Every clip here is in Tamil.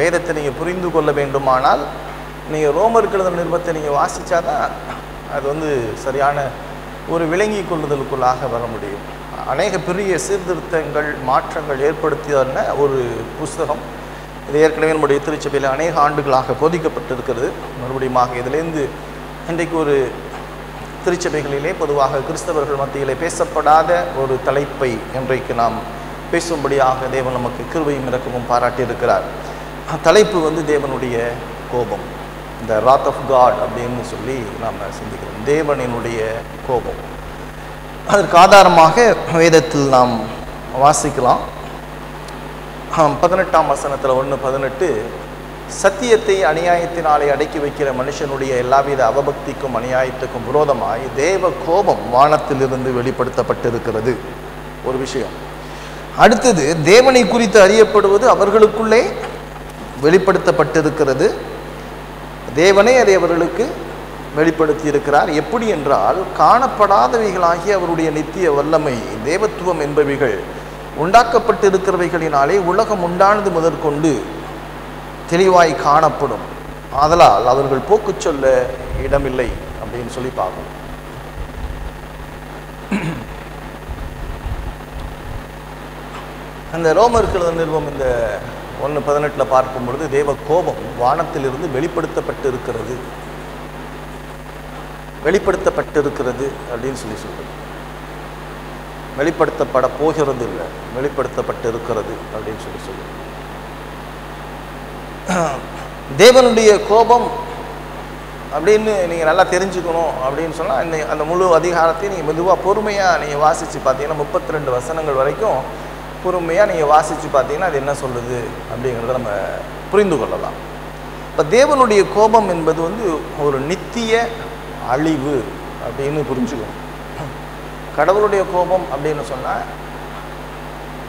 வேதத்தை நீங்கள் புரிந்து கொள்ள வேண்டுமானால் நீங்கள் ரோமர் கழுத நிருபத்தை நீங்கள் வாசித்தா தான் அது வந்து சரியான ஒரு விளங்கி கொள்ளுதலுக்குள்ளாக வர முடியும். அநேக பெரிய சீர்திருத்தங்கள் மாற்றங்கள் ஏற்படுத்தியன ஒரு புஸ்தகம். இது ஏற்கனவே நம்முடைய திருச்சபையில் அநேக ஆண்டுகளாக போதிக்கப்பட்டிருக்கிறது. மறுபடியும் இதிலேருந்து இன்றைக்கு ஒரு திருச்சபைகளிலே பொதுவாக கிறிஸ்தவர்கள் மத்தியிலே பேசப்படாத ஒரு தலைப்பை இன்றைக்கு நாம் பேசும்படியாக தேவன் நமக்கு கிருவையும் இறக்கமும் பாராட்டியிருக்கிறார். தலைப்பு வந்து தேவனுடைய கோபம். இந்த ராத் ஆஃப் காட் அப்படின்னு சொல்லி நாம் சிந்திக்கிறோம். தேவனினுடைய கோபம். அதற்கு ஆதாரமாக வேதத்தில் நாம் வாசிக்கலாம். பதினெட்டாம் வசனத்தில் ஒன்று பதினெட்டு. சத்தியத்தை அநியாயத்தினாலே அடக்கி வைக்கிற மனுஷனுடைய எல்லாவித அவபக்திக்கும் அநியாயத்துக்கும் விரோதமாய் தேவ கோபம் வானத்திலிருந்து வெளிப்படுத்தப்பட்டிருக்கிறது. ஒரு விஷயம். அடுத்தது தேவனை குறித்து அறியப்படுவது அவர்களுக்குள்ளே வெளிப்படுத்தப்பட்டிருக்கிறது. தேவனே அதை அவர்களுக்கு வெளிப்படுத்தி இருக்கிறார் எப்படி என்றால் காணப்படாதவைகளாகிய அவருடைய நித்திய வல்லமை தேவத்துவம் என்பவைகள் உண்டாக்கப்பட்டிருக்கிறவைகளினாலே உலகம் உண்டானது முதற்கொண்டு தெளிவாய் காணப்படும். ஆதலால் அவர்கள் போக்குச் சொல்ல இடமில்லை அப்படின்னு சொல்லி பார்க்கணும் அந்த ரோமர்கள் நிறுவம் இந்த ஒன்று பதினெட்டில் பார்க்கும் பொழுது தேவ கோபம் வானத்திலிருந்து வெளிப்படுத்தப்பட்டு இருக்கிறது வெளிப்படுத்தப்பட்டு இருக்கிறது அப்படின்னு சொல்லி சொல்றது. வெளிப்படுத்தப்பட போகிறது இல்லை வெளிப்படுத்தப்பட்டு இருக்கிறது அப்படின்னு சொல்லி சொல்லுது தேவனுடைய கோபம் அப்படின்னு நீங்கள் நல்லா தெரிஞ்சுக்கணும் அப்படின்னு சொன்னால் இன்னைக்கு அந்த முழு அதிகாரத்தையும் நீங்கள் மெதுவாக பொறுமையாக நீங்கள் வாசித்து பார்த்தீங்கன்னா முப்பத்தி ரெண்டு வசனங்கள் வரைக்கும் பொறுமையாக நீங்கள் வாசித்து பார்த்தீங்கன்னா அது என்ன சொல்லுது அப்படிங்கிறத நம்ம புரிந்து கொள்ளலாம். இப்போ தேவனுடைய கோபம் என்பது வந்து ஒரு நித்திய அழிவு அப்படின்னு புரிஞ்சுக்கணும். கடவுளுடைய கோபம் அப்படின்னு சொன்னால்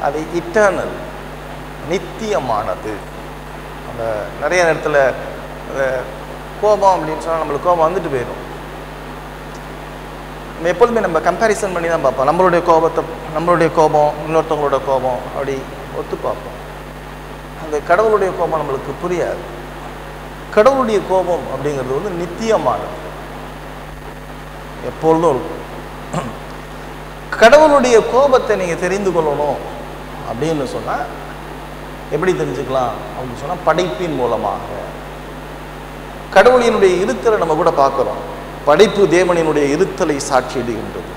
அது இட்டர்னல் நித்தியமானது. அந்த நிறைய நேரத்தில் அந்த கோபம் அப்படின்னு சொன்னால் நம்மளுக்கு கோபம் வந்துட்டு போயிடும். எப்பொழுதுமே நம்ம கம்பேரிசன் பண்ணி தான் பார்ப்போம். நம்மளுடைய கோபத்தை நம்மளுடைய கோபம் இன்னொருத்தவங்களோட கோபம் அப்படி ஒத்து பார்ப்போம். அந்த கடவுளுடைய கோபம் நம்மளுக்கு புரியாது. கடவுளுடைய கோபம் அப்படிங்கிறது வந்து நித்தியமானது. எப்பொழுதும் இருக்கும். கடவுளுடைய கோபத்தை நீங்கள் தெரிந்து கொள்ளணும் அப்படின்னு சொன்னால் எப்படி தெரிஞ்சுக்கலாம் அப்படின்னு சொன்னால் படைப்பின் மூலமாக. கடவுளினுடைய இருத்தலை நம்ம கூட பார்க்குறோம். படைப்பு தேவனினுடைய இருத்தலை சாட்சியிடுகின்றது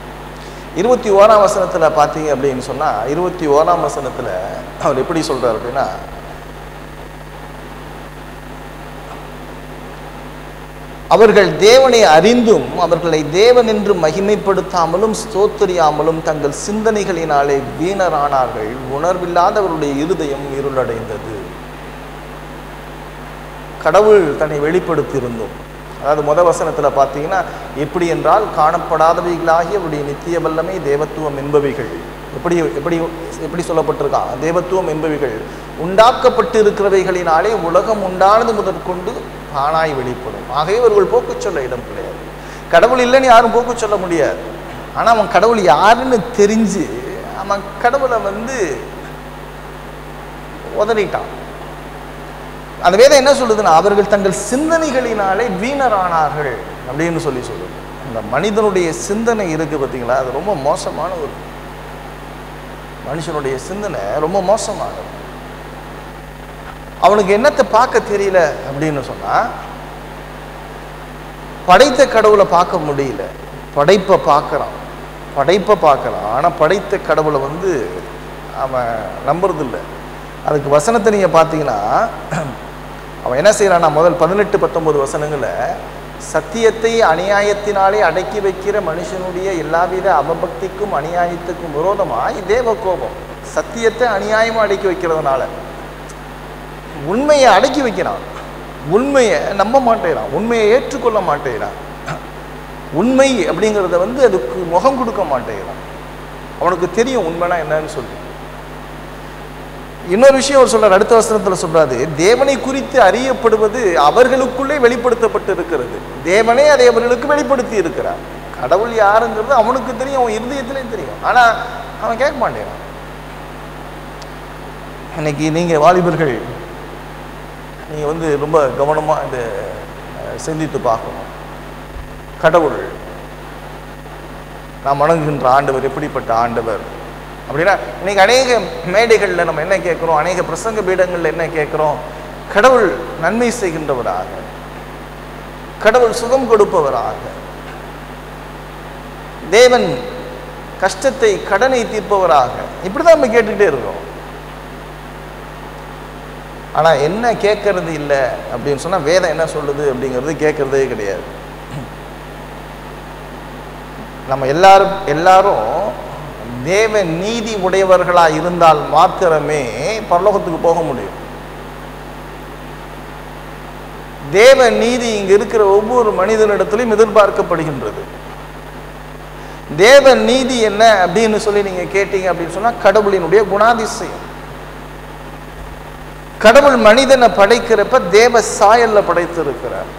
இருபத்தி ஓராம் வசனத்தில் பார்த்தீங்க அப்படின்னு சொன்னால் இருபத்தி ஓராம் வசனத்தில் அவர் எப்படி சொல்கிறார் அப்படின்னா அவர்கள் தேவனை அறிந்தும் அவர்களை தேவன் என்று மகிமைப்படுத்தாமலும் ஸ்தோத்தரியாமலும் தங்கள் சிந்தனைகளினாலே வீணரானார்கள். உணர்வில்லாதவருடைய இருதயம் இருளடைந்தது. கடவுள் தன்னை வெளிப்படுத்தியிருந்தோம். அதாவது முத வசனத்தில் பார்த்தீங்கன்னா எப்படி என்றால் காணப்படாதவைகளாகிய அவருடைய நித்திய வல்லமை தேவத்துவம் என்பவைகள். எப்படி எப்படி எப்படி சொல்லப்பட்டிருக்கான் தேவத்துவம் என்பவைகள். உண்டாக்கப்பட்டு இருக்கிறவைகளினாலே உலகம் உண்டானது முதற்கொண்டு தானாய் வெளிப்படும். ஆகவே இவர்கள் போக்கு சொல்ல இடம் கிடையாது. கடவுள் இல்லைன்னு யாரும் போக்கு சொல்ல முடியாது. ஆனால் அவன் கடவுள் யாருன்னு தெரிஞ்சு அவன் கடவுளை வந்து உதறிட்டான். அந்த வேதம் என்ன சொல்லுதுன்னா அவர்கள் தங்கள் சிந்தனைகளினாலே வீணரானார்கள் அப்படின்னு சொல்லி சொல்லுது. இந்த மனிதனுடைய சிந்தனை இருக்கு பார்த்தீங்களா அது ரொம்ப மோசமான ஒரு மனுஷனுடைய சிந்தனை ரொம்ப மோசமானது. அவனுக்கு என்னத்தை பார்க்க தெரியல அப்படின்னு சொன்னா படைத்த கடவுளை பார்க்க முடியல. படைப்பை பார்க்கறான். படைப்பை பார்க்கறான். ஆனால் படைத்த கடவுளை வந்து அவன் நம்புறதில்லை. அதுக்கு வசனத்தை நீங்கள் பார்த்தீங்கன்னா அவன் என்ன செய்கிறான்னா முதல் பதினெட்டு பத்தொம்பது வசனங்களில் சத்தியத்தை அநியாயத்தினாலே அடக்கி வைக்கிற மனுஷனுடைய எல்லாவித அவபக்திக்கும் அநியாயத்துக்கும் விரோதமாக தேவ கோபம் சத்தியத்தை அநியாயமாக அடக்கி வைக்கிறதுனால உண்மையை அடக்கி வைக்கிறான். உண்மையை நம்ப மாட்டேறான். உண்மையை ஏற்றுக்கொள்ள மாட்டேறான். உண்மை அப்படிங்கிறத வந்து அதுக்கு முகம் கொடுக்க மாட்டேங்கிறான் அவனுக்கு தெரியும் உண்மைனா என்னன்னு சொல்லி. இன்னொரு விஷயம் அவர் சொல்றார் அடுத்த வசனத்தில் சொல்றாரு தேவனை குறித்து அறியப்படுவது அவர்களுக்குள்ளே வெளிப்படுத்தப்பட்டு இருக்கிறது தேவனே அதை அவர்களுக்கு வெளிப்படுத்தி இருக்கிறார். கடவுள் யாருங்கிறது அவனுக்கு தெரியும் அவன் இருதயத்திலையும் தெரியும். ஆனா அவன் கேட்க மாட்டேன் இன்னைக்கு நீங்க வாலிபர்கள் நீங்கள் வந்து ரொம்ப கவனமாக இந்த சிந்தித்து பார்க்கணும். கடவுள் நாம் வணங்குகின்ற ஆண்டவர் எப்படிப்பட்ட ஆண்டவர்? அப்படின்னா இன்னைக்கு அநேக மேடைகளில் நம்ம என்ன கேட்குறோம்? அநேக பிரசங்க பீடங்களில் என்ன கேட்குறோம்? கடவுள் நன்மை செய்கின்றவராக கடவுள் சுகம் கொடுப்பவராக தேவன் கஷ்டத்தை கடனை தீர்ப்பவராக இப்படிதான் நம்ம கேட்டுக்கிட்டே இருக்கோம் ஆனா என்ன கேட்கறது இல்லை அப்படின்னு சொன்னா வேதம் என்ன சொல்லுது அப்படிங்கிறது கேட்கறதே கிடையாது. நம்ம எல்லாரும் எல்லாரும் தேவ நீதி உடையவர்களா இருந்தால் மாத்திரமே பரலோகத்துக்கு போக முடியும். தேவ நீதி இங்க இருக்கிற ஒவ்வொரு மனிதனிடத்திலும் எதிர்பார்க்கப்படுகின்றது. தேவ நீதி என்ன அப்படின்னு சொல்லி நீங்க கேட்டீங்க அப்படின்னு சொன்னா கடவுளினுடைய குணாதிசயம். கடவுள் மனிதனை படைக்கிறப்ப தேவ சாயல்ல படைத்திருக்கிறார்.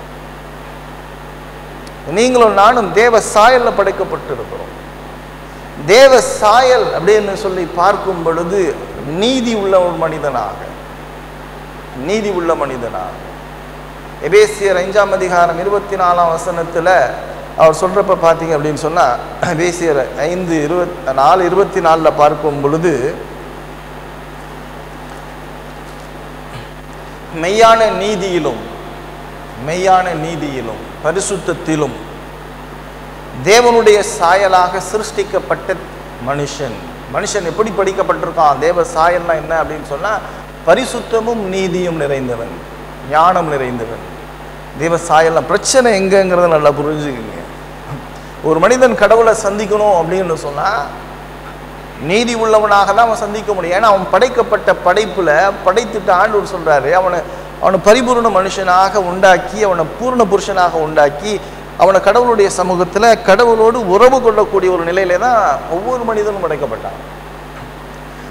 நீங்களும் நானும் தேவ சாயல்ல படைக்கப்பட்டிருக்கிறோம். தேவ சாயல் அப்படின்னு சொல்லி பார்க்கும் பொழுது நீதி உள்ள ஒரு மனிதனாக. நீதி உள்ள மனிதனாக. எபேசியர் ஐந்தாம் அதிகாரம் இருபத்தி நாலாம் வசனத்தில் அவர் சொல்றப்ப பார்த்தீங்க அப்படின்னு சொன்னால் எபேசியர் ஐந்து இருபத் நாலு இருபத்தி நாலில் பார்க்கும் பொழுது மெய்யான நீதியிலும் மெய்யான நீதியிலும் பரிசுத்தத்திலும் தேவனுடைய சாயலாக சிருஷ்டிக்கப்பட்ட மனுஷன். மனுஷன் எப்படி படிக்கப்பட்டிருக்கான்? தேவ சாயல்னா என்ன அப்படின்னு சொன்னால் பரிசுத்தமும் நீதியும் நிறைந்தவன் ஞானம் நிறைந்தவன். தேவ சாயல்னா பிரச்சனை எங்கங்கிறத நல்லா புரிஞ்சுக்கங்க. ஒரு மனிதன் கடவுளை சந்திக்கணும் அப்படின்னு சொன்னால் நீதி உள்ளவனாக தான் அவன் சந்திக்க முடியும். ஏன்னா அவன் படைக்கப்பட்ட படைப்பில் படைத்துட்டு ஆண்டவர் சொல்கிறாரு அவனை அவனை பரிபூர்ண மனுஷனாக உண்டாக்கி அவனை பூர்ண புருஷனாக உண்டாக்கி அவனை கடவுளுடைய சமூகத்துல கடவுளோடு உறவு கொள்ளக்கூடிய ஒரு நிலையில தான் ஒவ்வொரு மனிதனும் படைக்கப்பட்டான்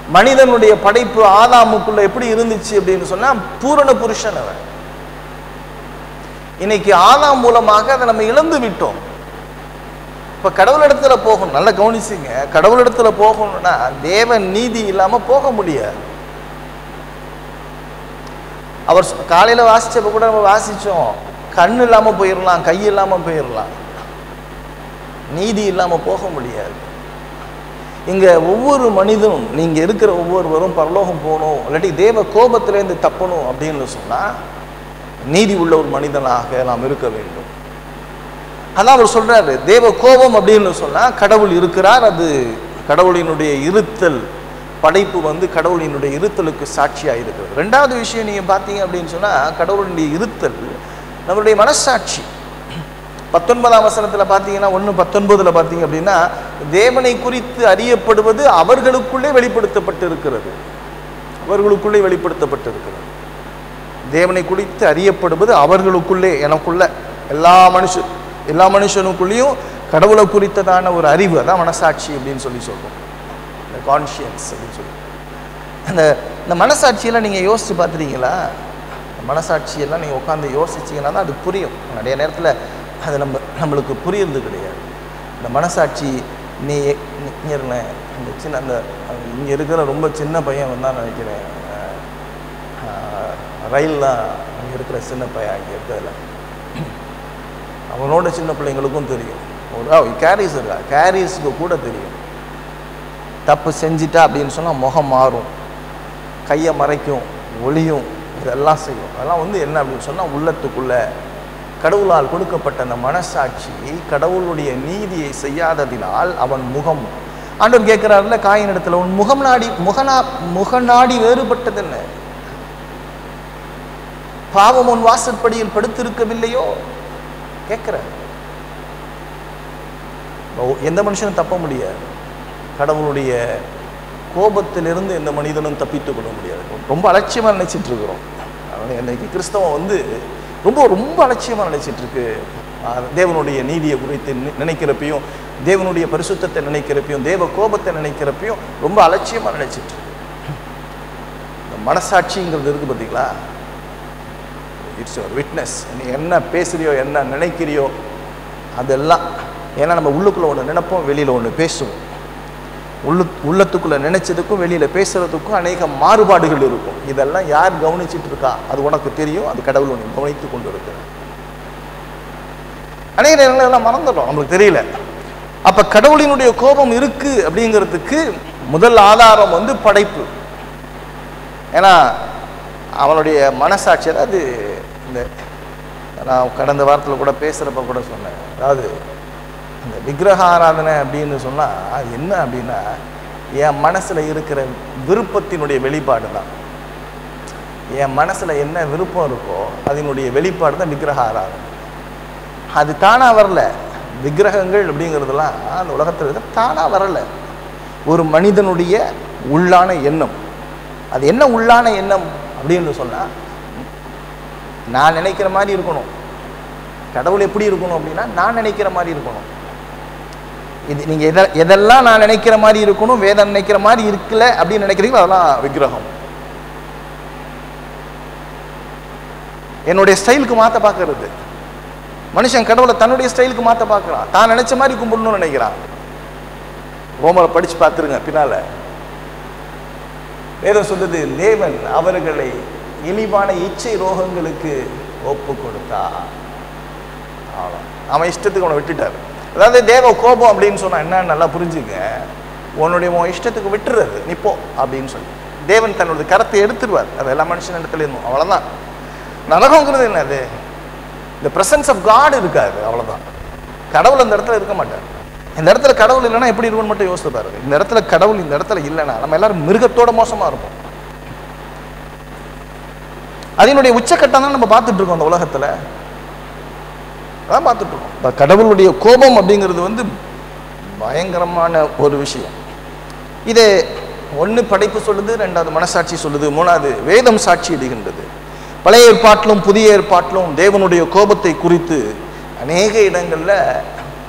மனிதனுடைய படைப்பு ஆதாமுக்குள்ள எப்படி இருந்துச்சு அப்படின்னு சொன்னா பூரண புருஷன் அவன். இன்னைக்கு ஆதாம் மூலமாக அதை நம்ம இழந்து விட்டோம். இப்ப கடவுளிடத்துல போகணும். நல்லா கவனிச்சுங்க. கடவுளிடத்துல போகணும்னா தேவ நீதி இல்லாம போக முடியாது. அவர் காலையில வாசிச்சப்ப கூட நம்ம வாசிச்சோம். கண் இல்லாமல் போயிடலாம் கை இல்லாமல் போயிடலாம் நீதி இல்லாமல் போக முடியாது. இங்கே ஒவ்வொரு மனிதனும் நீங்கள் இருக்கிற ஒவ்வொருவரும் பரலோகம் போகணும் இல்லாட்டி தேவ கோபத்திலேருந்து தப்பணும் அப்படின்னு சொன்னால் நீதி உள்ள ஒரு மனிதனாக நாம் இருக்க வேண்டும். அதான் அவர் சொல்கிறாரு தேவ கோபம் அப்படின்னு சொன்னால் கடவுள் இருக்கிறார் அது கடவுளினுடைய இருத்தல் படைப்பு வந்து கடவுளினுடைய இருத்தலுக்கு சாட்சியாக இருக்கிறது ரெண்டாவது விஷயம் நீங்கள் பார்த்தீங்க அப்படின்னு சொன்னால் கடவுளினுடைய இருத்தல் நம்மளுடைய மனசாட்சி. பத்தொன்பதாம் வசனத்தில் பார்த்தீங்கன்னா ஒன்று பத்தொன்பதில் பார்த்தீங்க அப்படின்னா தேவனை குறித்து அறியப்படுவது அவர்களுக்குள்ளே வெளிப்படுத்தப்பட்டு இருக்கிறது அவர்களுக்குள்ளே வெளிப்படுத்தப்பட்டு இருக்கிறது தேவனை குறித்து அறியப்படுவது அவர்களுக்குள்ளே எனக்குள்ள எல்லா மனுஷ எல்லா மனுஷனுக்குள்ளேயும் கடவுளை குறித்ததான ஒரு அறிவு அதான் மனசாட்சி அப்படின்னு சொல்லி சொல்கிறோம் இந்த கான்ஷியன்ஸ் அப்படின்னு சொல்லி. அந்த இந்த மனசாட்சியெல்லாம் நீங்கள் யோசித்து பார்த்துருக்கீங்களா மனசாட்சியெல்லாம் நீங்கள் உட்காந்து யோசிச்சீங்கன்னா தான் அது புரியும். நிறைய நேரத்தில் அது நம்ம நம்மளுக்கு புரியுறது கிடையாது. இந்த மனசாட்சி நீ இங்கே இருந்தேன் இந்த சின்ன அந்த இங்கே இருக்கிற ரொம்ப சின்ன பையன் வந்தால் நினைக்கிறேன். ரயில்லாம் அங்கே இருக்கிற சின்ன பையன் அங்கே இருக்கிறதுல. அவனோட சின்ன பிள்ளைங்களுக்கும் தெரியும். ஒரு கேரிஸ் இருக்கா? கேரிஸ்க்கு கூட தெரியும். தப்பு செஞ்சிட்டா அப்படின்னு சொன்னால் முகம் மாறும். கையை மறைக்கும் ஒளியும். இதெல்லாம் செய்யும். அதெல்லாம் வந்து என்ன அப்படின்னு சொன்னால் உள்ளத்துக்குள்ள கடவுளால் கொடுக்கப்பட்ட அந்த மனசாட்சி கடவுளுடைய நீதியை செய்யாததினால் அவன் முகம். ஆண்டவர் கேட்கிறாருல காயின் இடத்துல உன் முகம் நாடி முகநா முகநாடி வேறுபட்டது என்ன பாவம் உன் வாசற்படியில் படுத்திருக்கவில்லையோ? கேட்குற எந்த மனுஷனும் தப்ப முடியாது. கடவுளுடைய கோபத்திலிருந்து எந்த மனிதனும் தப்பித்து கொள்ள முடியாது. ரொம்ப அலட்சியமாக நினைச்சிட்டு இருக்கிறோம் இன்னைக்கு கிறிஸ்தவம் வந்து ரொம்ப ரொம்ப அலட்சியமாக நினைச்சிட்டு இருக்கு தேவனுடைய நீதியை குறித்து நி- நினைக்கிறப்பையும் தேவனுடைய பரிசுத்தத்தை நினைக்கிறப்பையும் தேவ கோபத்தை நினைக்கிறப்பையும் ரொம்ப அலட்சியமாக நினைச்சிட்டு இருக்கு இந்த மனசாட்சிங்கிறது இருக்கு பார்த்தீங்களா இட்ஸ் யுவர் விட்னஸ் நீ என்ன பேசுறியோ என்ன நினைக்கிறியோ அதெல்லாம். ஏன்னா நம்ம உள்ளுக்குள்ளே ஒன்று நினைப்போம் வெளியில் ஒன்று பேசுவோம். உள்ளு உள்ளத்துக்குள்ள நினைச்சதுக்கும் வெளியில பேசுறதுக்கும் அநேக மாறுபாடுகள் இருக்கும். இதெல்லாம் யார் கவனிச்சிட்டு இருக்கா அது உனக்கு தெரியும் அது கடவுள் உன்னை கவனித்து கொண்டு இருக்கு அநேக நேரங்கள் எல்லாம் மறந்துடும் நம்மளுக்கு தெரியல. அப்ப கடவுளினுடைய கோபம் இருக்கு அப்படிங்கிறதுக்கு முதல் ஆதாரம் வந்து படைப்பு. ஏன்னா அவனுடைய மனசாட்சியில் அது இந்த நான் கடந்த வாரத்தில் கூட பேசுகிறப்ப கூட சொன்னேன். அதாவது இந்த விக்கிரக ஆராதனை அப்படின்னு சொன்னால் அது என்ன அப்படின்னா என் மனசில் இருக்கிற விருப்பத்தினுடைய வெளிப்பாடு தான். என் மனசில் என்ன விருப்பம் இருக்கோ அதனுடைய வெளிப்பாடு தான் விக்கிரக ஆராதனை அது தானாக வரல. விக்கிரகங்கள் அப்படிங்கிறதெல்லாம் அந்த உலகத்தில் தானாக வரலை. ஒரு மனிதனுடைய உள்ளான எண்ணம். அது என்ன உள்ளான எண்ணம் அப்படின்னு சொன்னால் நான் நினைக்கிற மாதிரி இருக்கணும். கடவுள் எப்படி இருக்கணும் அப்படின்னா நான் நினைக்கிற மாதிரி இருக்கணும். இது நீங்கள் எதை எதெல்லாம் நான் நினைக்கிற மாதிரி இருக்கணும் வேதம் நினைக்கிற மாதிரி இருக்கல அப்படின்னு நினைக்கிறீங்களோ அதெல்லாம் விக்கிரகம். என்னுடைய ஸ்டைலுக்கு மாற்ற பார்க்கறது. மனுஷன் கடவுளை தன்னுடைய ஸ்டைலுக்கு மாற்ற பார்க்குறான் தான் நினைச்ச மாதிரி கும்பிடணும்னு நினைக்கிறான் ரோமரை படிச்சு பார்த்துருங்க பின்னால. வேதம் சொல்லுது தேவன் அவர்களை இழிவான இச்சை ரோகங்களுக்கு ஒப்பு கொடுத்தா அவ்வளோ அவன் இஷ்டத்துக்கு அவனை விட்டுட்டார். அதாவது தேவ கோபம் அப்படின்னு சொன்னா என்னன்னு நல்லா புரிஞ்சுங்க உன்னுடைய உன் இஷ்டத்துக்கு விட்டுறது. நிப்போ அப்படின்னு சொல்லி. தேவன் தன்னுடைய கரத்தை எடுத்துருவார். அது எல்லா மனுஷன் இடத்துல இருந்தோம் அவ்வளோதான் நரகங்கிறது என்னது? இந்த பிரசன்ஸ் ஆஃப் காட் இருக்காது. அவ்வளவுதான். கடவுள் அந்த இடத்துல இருக்க மாட்டார். இந்த இடத்துல கடவுள் இல்லைன்னா எப்படி இருக்கும்னு மட்டும் யோசித்து பாருங்க. இந்த இடத்துல கடவுள் இந்த இடத்துல இல்லைன்னா நம்ம எல்லாரும் மிருகத்தோட மோசமா இருப்போம். அதனுடைய உச்சக்கட்டம் தான் நம்ம பார்த்துட்டு இருக்கோம் அந்த உலகத்துல. அதான் பார்த்துட்டு இருக்கோம் கடவுளுடைய கோபம் அப்படிங்கிறது வந்து பயங்கரமான ஒரு விஷயம். இதே ஒன்று படைப்பு சொல்லுது ரெண்டாவது மனசாட்சி சொல்லுது மூணாவது வேதம் சாட்சி இடுகின்றது. பழைய ஏற்பாட்டிலும் புதிய ஏற்பாட்டிலும் தேவனுடைய கோபத்தை குறித்து அநேக இடங்களில்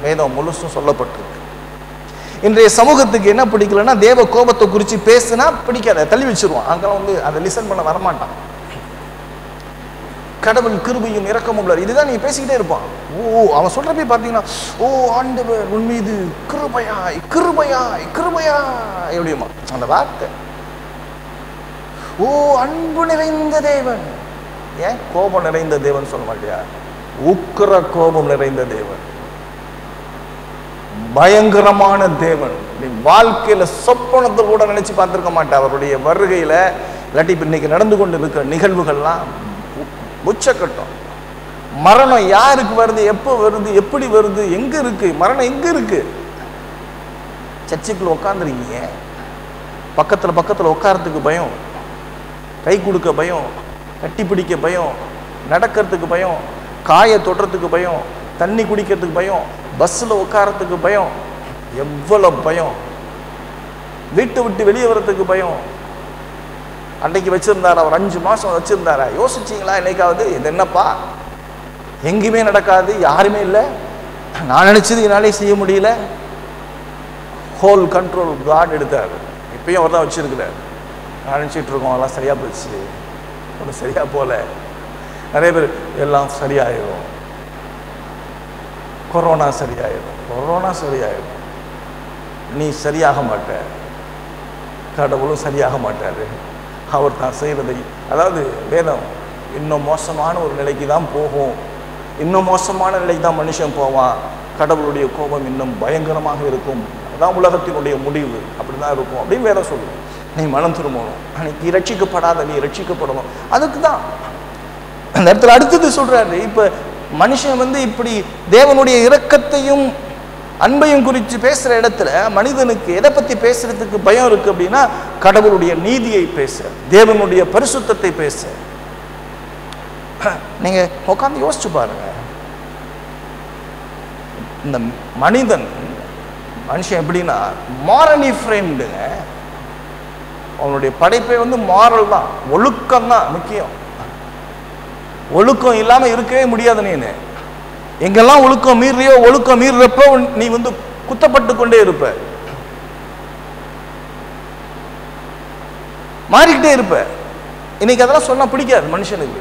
வேதம் முழுசும் சொல்லப்பட்டிருக்கு. இன்றைய சமூகத்துக்கு என்ன பிடிக்கலன்னா தேவ கோபத்தை குறித்து பேசுனா பிடிக்காத தள்ளி வச்சிருவான். அங்கெல்லாம் வந்து அதை லிசன் பண்ண வரமாட்டான். கடவுள் கிருபையும் இரக்கமும் உள்ளார். இதுதான் நீ பேசிக்கிட்டே இருப்பான். ஓ அவன் சொல்றப்ப பார்த்தீங்கன்னா ஓ ஆண்டவர் உன் மீது கிருபையாய் கிருபையாய் கிருபையாய் எப்படியுமா அந்த வார்த்தை. ஓ அன்பு நிறைந்த தேவன். ஏன்? கோபம் நிறைந்த தேவன் சொல்ல மாட்டியா? உக்கிர கோபம் நிறைந்த தேவன். பயங்கரமான தேவன். நீ வாழ்க்கையில சொப்பனத்தை கூட நினைச்சு பார்த்துருக்க மாட்டேன் அவருடைய வருகையில இல்லாட்டி இப்ப இன்னைக்கு நடந்து கொண்டு இருக்கிற நிகழ்வுகள்லாம் உச்சக்கட்டம் மரணம் யாருக்கு வருது எப்போ வருது எப்படி வருது எங்க இருக்கு மரணம் எங்க இருக்கு? சர்ச்சுக்குள்ள உட்காந்துருக்கீங்க பக்கத்துல பக்கத்துல உட்காரத்துக்கு பயம். கை கொடுக்க பயம். கட்டி பிடிக்க பயம். நடக்கிறதுக்கு பயம். காயை தொடுறதுக்கு பயம். தண்ணி குடிக்கிறதுக்கு பயம். பஸ்ஸில் உட்காரத்துக்கு பயம். எவ்வளவு பயம். வீட்டை விட்டு வெளியே வர்றதுக்கு பயம். அன்றைக்கு வச்சிருந்தாரா அவர் அஞ்சு மாசம் வச்சிருந்தாரா. யோசிச்சிங்களா? என்னைக்காவது? இது என்னப்பா? எங்கேயுமே நடக்காது யாருமே இல்லை. நான் நினைச்சது என்னாலே செய்ய முடியல. ஹோல் கண்ட்ரோல் காட் எடுத்தார். இப்பயும் அவர் தான் வச்சிருக்கிறார். நான் நினச்சிட்டு இருக்கோம் எல்லாம் சரியா போச்சு. ஒன்றும் சரியா போல. நிறைய பேர் எல்லாம் சரியாயிரும். கொரோனா சரியாயிரும். கொரோனா சரியாயிரும். நீ சரியாக மாட்ட. கடவுளும் சரியாக மாட்டார். அவர் தான் செய்கிறதை அதாவது வேதம் இன்னும் மோசமான ஒரு நிலைக்கு தான் போகும். இன்னும் மோசமான நிலைக்கு தான் மனுஷன் போவான் கடவுளுடைய கோபம் இன்னும் பயங்கரமாக இருக்கும். அதான் உலகத்தினுடைய முடிவு. அப்படி தான் இருக்கும். அப்படின்னு வேதம் சொல்லுவோம் நீ மனம் திரும்பணும். நீ ரட்சிக்கப்படாத நீ ரட்சிக்கப்படணும் அதுக்கு தான். அந்த இடத்துல அடுத்தது சொல்கிறாரு இப்போ மனுஷன் வந்து இப்படி தேவனுடைய இரக்கத்தையும் அன்பையும் குறித்து பேசுற இடத்துல மனிதனுக்கு எதை பத்தி பேசுறதுக்கு பயம் இருக்கு அப்படின்னா கடவுளுடைய நீதியை பேச தேவனுடைய பரிசுத்தத்தை பேச. நீங்க உட்காந்து யோசிச்சு பாருங்க. இந்த மனிதன் மனுஷன் எப்படின்னா மாரலி ஃப்ரேம்டுங்க அவனுடைய படைப்பே வந்து மாரல் தான் ஒழுக்கம் தான் முக்கியம். ஒழுக்கம் இல்லாம இருக்கவே முடியாது நீனு. எங்கெல்லாம் ஒழுக்கம் மீறியோ ஒழுக்கம் மீறப்போ நீ வந்து குத்தப்பட்டு கொண்டே இருப்ப. மாறிக்கிட்டே இருப்ப. இன்னைக்கு அதெல்லாம் சொன்னா பிடிக்காது மனுஷனுக்கு.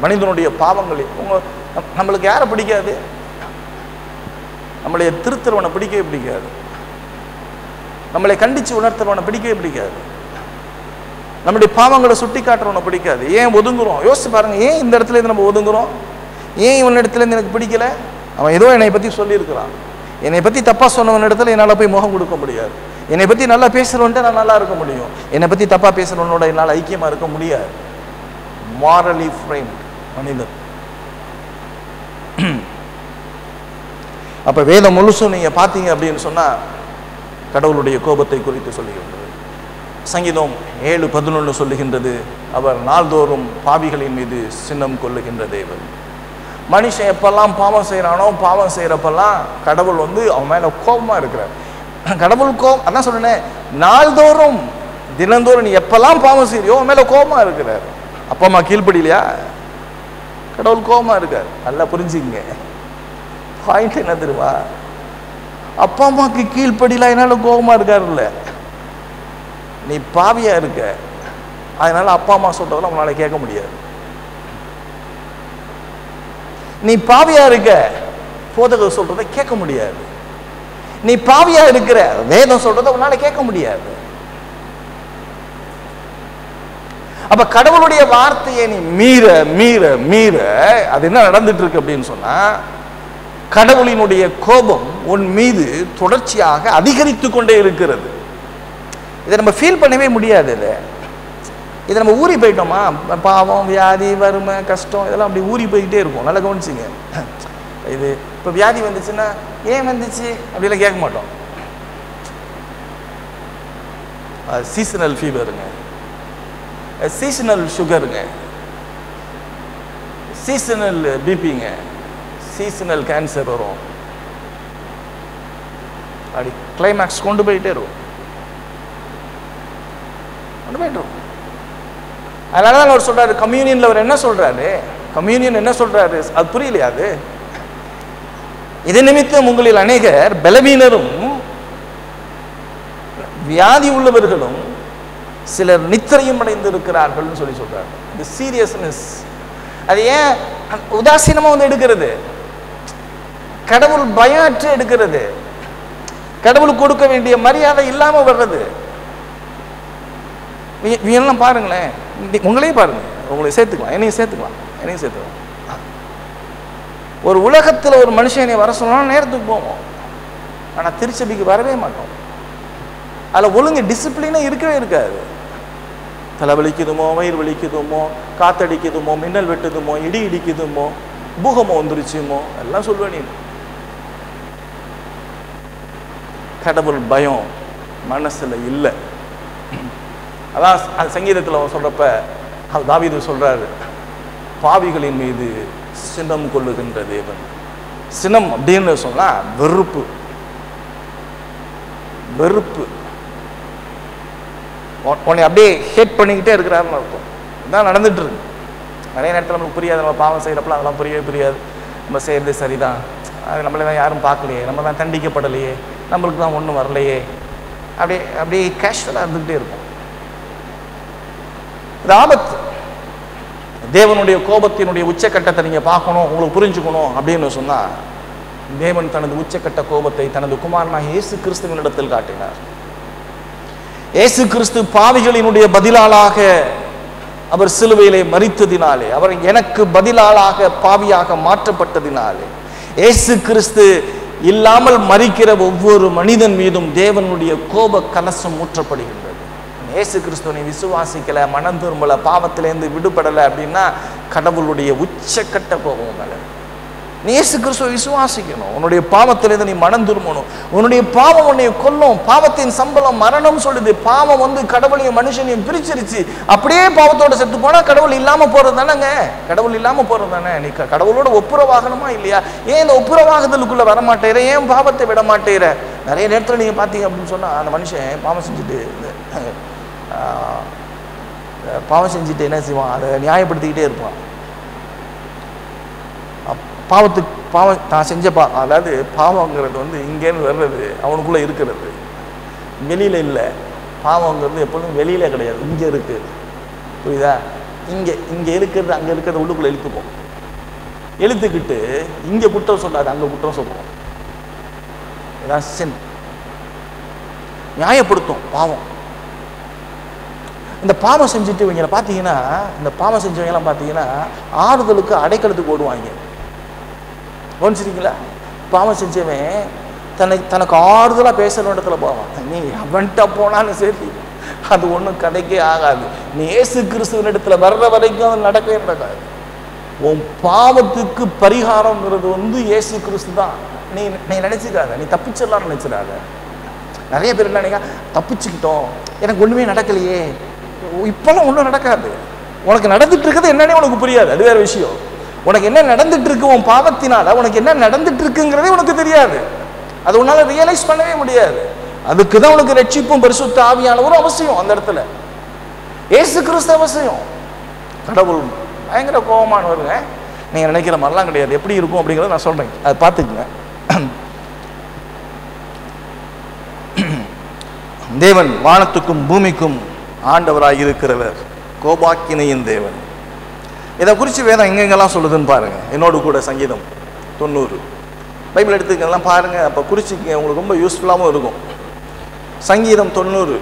மனிதனுடைய பாவங்கள் உங்க நம்மளுக்கு யாரை பிடிக்காது? நம்மளுடைய திருத்தரவனை பிடிக்கவே பிடிக்காது. நம்மளை கண்டிச்சு உணர்த்துறவனை பிடிக்கவே பிடிக்காது. நம்முடைய பாவங்களை சுட்டி காட்டுறவனை பிடிக்காது. ஏன் ஒதுங்குறோம்? யோசிச்சு பாருங்க ஏன் இந்த இடத்துல இருந்து நம்ம ஒதுங்குறோம்? ஏன் இவன் இடத்துல இருந்து எனக்கு பிடிக்கல? அவன் ஏதோ என்னை பற்றி சொல்லியிருக்கிறான். என்னை பற்றி தப்பாக சொன்னவன் இடத்துல என்னால் போய் முகம் கொடுக்க முடியாது. என்னை பற்றி நல்லா பேசுகிறவன்ட்டு நான் நல்லா இருக்க முடியும். என்னை பற்றி தப்பாக பேசுகிறவனோட என்னால் ஐக்கியமாக இருக்க முடியாது. மாரலி ஃப்ரேம் மனிதன். அப்போ வேதம் முழுசும் நீங்கள் பார்த்தீங்க அப்படின்னு சொன்னால் கடவுளுடைய கோபத்தை குறித்து சொல்லுகின்றது. சங்கீதம் ஏழு பதினொன்று சொல்லுகின்றது. அவர் நாள்தோறும் பாவிகளின் மீது சின்னம் கொள்ளுகின்ற தேவன். மனுஷன் எப்பெல்லாம் பாவம் செய்கிறானோ பாவம் செய்கிறப்பெல்லாம் கடவுள் வந்து அவன் மேலே கோபமாக இருக்கிறார். கடவுள் கோபம் அதான் சொல்றேனே நாள்தோறும் தினந்தோறும் நீ எப்பெல்லாம் பாவம் செய்யறியோ அவன் மேலே கோபமாக இருக்கிறார். அப்பா அம்மா கீழ்ப்படிலையா கடவுள் கோபமாக இருக்கார். நல்லா புரிஞ்சுக்கங்க. பாயிண்ட் என்ன தெரியுமா? அப்பா அம்மாவுக்கு கீழ்ப்படிலாம் என்னால் கோபமாக இருக்காருல்ல. நீ பாவியா இருக்க. அதனால அப்பா அம்மா சொல்றதெல்லாம் அவனால் கேட்க முடியாது. நீ பாவியா இருக்க? போதகர் சொல்றதை கேட்க முடியாது. நீ பாவியா இருக்கிற? வேதம் சொல்றதை உன்னால கேட்க முடியாது. அப்ப கடவுளுடைய வார்த்தையை நீ மீற மீற மீற அது என்ன நடந்துட்டு இருக்கு அப்படின்னு சொன்னா கடவுளினுடைய கோபம் உன் மீது தொடர்ச்சியாக அதிகரித்து கொண்டே இருக்கிறது. இதை நம்ம ஃபீல் பண்ணவே முடியாது இதை. இதை நம்ம ஊறி போயிட்டோமா? பாவம் வியாதி வறுமை கஷ்டம் இதெல்லாம் அப்படி ஊறி போய்கிட்டே இருக்கும். நல்லா கவனிச்சிங்க. இது இப்போ வியாதி வந்துச்சுன்னா ஏன் வந்துச்சு? அப்படிலாம் கேட்க மாட்டோம். சீசனல் ஃபீவருங்க சீசனல் சுகருங்க சீசனல் பிபிங்க சீசனல் கேன்சர் வரும். அப்படி கிளைமேக்ஸ் கொண்டு போயிட்டே இருக்கும். கொண்டு போயிட்டு இருக்கும். அதனால தான் அவர் சொல்றாரு கம்யூனியன்ல அவர் என்ன சொல்றாரு? கம்யூனியன் என்ன சொல்றாரு? அது புரியலையா அது? இது நிமித்தம் உங்களில் அநேகர் பலவீனரும் வியாதி உள்ளவர்களும் சிலர் நித்திரையும் அடைந்து இருக்கிறார்கள்னு சொல்லி சொல்றாரு இது சீரியஸ்னஸ் அது ஏன் உதாசீனமா வந்து எடுக்கிறது? கடவுள் பயாற்று எடுக்கிறது. கடவுள் கொடுக்க வேண்டிய மரியாதை இல்லாம வர்றது. நீ- பாருங்களேன். நீ- உங்களையும் பாருங்க. உங்களை சேர்த்துக்கலாம். என்னையும் சேர்த்துக்கலாம். என்னையும் சேர்த்துக்கலாம். ஒரு உலகத்தில் ஒரு மனுஷன் வர சொன்னால் நேரத்துக்கு போவோம். ஆனால் திருச்சபைக்கு வரவே மாட்டோம். அதில் ஒழுங்கு டிசிப்ளினே இருக்கவே இருக்காது. தலை வலிக்குதுமோ வயிறு வலிக்குதுமோ காத்தடிக்குதுமோ மின்னல் வெட்டுதுமோ இடி இடிக்குதுமோ பூகமம் வந்துருச்சுமோ எல்லாம் சொல்லுவேன் நீ. கடவுள் பயம் மனசில் இல்லை. அதான் அது சங்கீதத்தில் அவன் சொல்றப்ப அது தாவிது சொல்கிறாரு பாவிகளின் மீது சினம் கொள்ளுகின்ற தேவன். சினம் அப்படின்னு சொன்னால் வெறுப்பு. வெறுப்பு. உன்னை அப்படியே ஹேட் பண்ணிக்கிட்டே இருக்கிறாருன்னு அர்த்தம். இதான் நடந்துட்டு இருக்கு. நிறைய நேரத்தில் நமக்கு புரியாது. நம்ம பாவம் செய்கிறப்பலாம் அதெல்லாம் புரியவே புரியாது. நம்ம செய்கிறது சரிதான். அது நம்மளை தான் யாரும் பார்க்கலையே. நம்ம தான் தண்டிக்கப்படலையே. நம்மளுக்கு தான் ஒன்றும் வரலையே. அப்படியே அப்படியே கேஷுவலாக இருந்துக்கிட்டே இருக்கும் இது ஆபத்து தேவனுடைய கோபத்தினுடைய உச்சக்கட்டத்தை நீங்கள் பார்க்கணும் உங்களுக்கு புரிஞ்சுக்கணும் அப்படின்னு சொன்னால் தேவன் தனது உச்சக்கட்ட கோபத்தை தனது குமாரனாக இயேசு கிறிஸ்துவனிடத்தில் காட்டினார். இயேசு கிறிஸ்து பாவிகளினுடைய பதிலாளாக அவர் சிலுவையிலே மறித்ததினாலே அவர் எனக்கு பதிலாளாக பாவியாக மாற்றப்பட்டதினாலே இயேசு கிறிஸ்து இல்லாமல் மறிக்கிற ஒவ்வொரு மனிதன் மீதும் தேவனுடைய கோப கலசம் ஊற்றப்படுகின்றது. இயேசு கிறிஸ்துவனை விசுவாசிக்கல மனம் திரும்பல பாவத்திலேருந்து விடுபடலை அப்படின்னா கடவுளுடைய உச்சக்கட்ட கோபம் மேலே. நீ இயேசு கிறிஸ்துவை விசுவாசிக்கணும். உன்னுடைய பாவத்திலிருந்து நீ மனம் திரும்பணும். உன்னுடைய பாவம் உன்னை கொல்லும். பாவத்தின் சம்பளம் மரணம் சொல்லுது. பாவம் வந்து கடவுளையும் மனுஷனையும் பிரிச்சிருச்சு. அப்படியே பாவத்தோட செத்து போனா கடவுள் இல்லாம போறது தானேங்க கடவுள் இல்லாம போறது தானே நீ க- கடவுளோட ஒப்புரவாகணுமா இல்லையா? ஏன் இந்த ஒப்புரவாகுதலுக்குள்ள வர மாட்டேற ஏன் பாவத்தை விட மாட்டேற நிறைய நேரத்தில் நீங்க பாத்தீங்க அப்படின்னு சொன்னா அந்த மனுஷன் பாவம் செஞ்சுட்டு பாவம் செஞ்சுட்டு என்ன செய்வான்? அதை நியாயப்படுத்திக்கிட்டே இருப்பான். பாவத்துக்கு பாவம் தான் செஞ்ச பா அதாவது பாவங்கிறது வந்து இங்கேன்னு வர்றது அவனுக்குள்ளே இருக்கிறது. வெளியில் இல்லை. பாவங்கிறது எப்பொழுதும் வெளியில கிடையாது. இங்கே இருக்கு. புரியுதா? இங்கே இங்கே இருக்கிறது அங்கே இருக்கிறது உள்ளுக்குள்ளே இழுத்துப்போம் இழுத்துக்கிட்டு இங்கே குற்றம் சொல்லாது அங்கே குற்றம் சொல்லுவோம் இதான் சின் நியாயப்படுத்தும் பாவம். இந்த பாவம் செஞ்சுட்டு இவங்களை பார்த்தீங்கன்னா இந்த பாவம் செஞ்சவங்கலாம் பார்த்தீங்கன்னா ஆறுதலுக்கு அடைக்கலத்துக்கு ஓடுவாங்க. கவனிச்சிருக்கீங்களா? பாவம் செஞ்சவன் தன்னை தனக்கு ஆறுதலாக பேசுகிற இடத்துல போவான். நீ அவன்கிட்ட போனாலும் சரி அது ஒன்றும் கிடைக்கே ஆகாது. நீ ஏசு கிறிஸ்துவின் இடத்துல வர்ற வரைக்கும் அது நடக்கவே நடக்காது. உன் பாவத்துக்கு பரிகாரம்ங்கிறது வந்து ஏசு கிறிஸ்து தான். நீ நீ நினச்சிக்காத. நீ தப்பிச்சிடலாம்னு நினச்சிடாத. நிறைய பேர் என்ன நினைக்க தப்பிச்சுக்கிட்டோம். எனக்கு ஒன்றுமே நடக்கலையே. இப்பெல்லாம் ஒன்றும் நடக்காது. உனக்கு நடந்துட்டு இருக்கிறது என்னன்னே உனக்கு புரியாது. அது வேற விஷயம். உனக்கு என்ன நடந்துட்டு இருக்கு உன் பாவத்தினால உனக்கு என்ன நடந்துட்டு இருக்குங்கிறதே உனக்கு தெரியாது. அது உன்னால ரியலைஸ் பண்ணவே முடியாது. அதுக்கு தான் உனக்கு ரட்சிப்பும் பரிசுத்த ஆவியானவரும் அவசியம் அந்த இடத்துல. ஏசு கிறிஸ்து அவசியம். கடவுள் பயங்கர கோபமானவருங்க. நீங்க நினைக்கிற மாதிரிலாம் கிடையாது. எப்படி இருக்கும் அப்படிங்கிறத நான் சொல்றேன். அதை பார்த்துக்குங்க. தேவன் வானத்துக்கும் பூமிக்கும் ஆண்டவராக இருக்கிறவர் கோபாக்கினையின் தேவன். இதை குறித்து வேதம் எங்கெங்கெல்லாம் சொல்லுதுன்னு பாருங்க. என்னோடு கூட சங்கீதம் தொண்ணூறு. பைபிள் எடுத்துக்கெல்லாம் பாருங்க. அப்போ குறிச்சிக்க உங்களுக்கு ரொம்ப யூஸ்ஃபுல்லாகவும் இருக்கும். சங்கீதம் தொண்ணூறு.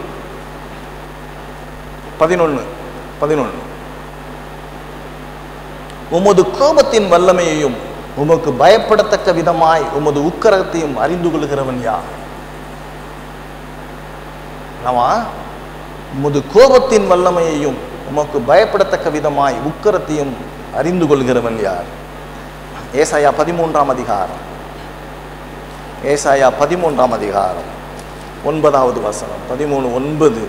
பதினொன்று பதினொன்று உமது கோபத்தின் வல்லமையையும் உமக்கு பயப்படத்தக்க விதமாய் உமது உக்கரத்தையும் அறிந்து கொள்கிறவன் யார்? நாமா உமது கோபத்தின் வல்லமையையும் உமக்கு பயப்படத்தக்க விதமாய் உக்கரத்தையும் அறிந்து கொள்கிறவன் யார்? ஏசாயா பதிமூன்றாம் அதிகாரம். ஏசாயா பதிமூன்றாம் அதிகாரம். ஒன்பதாவது வசனம். பதிமூணு ஒன்பது.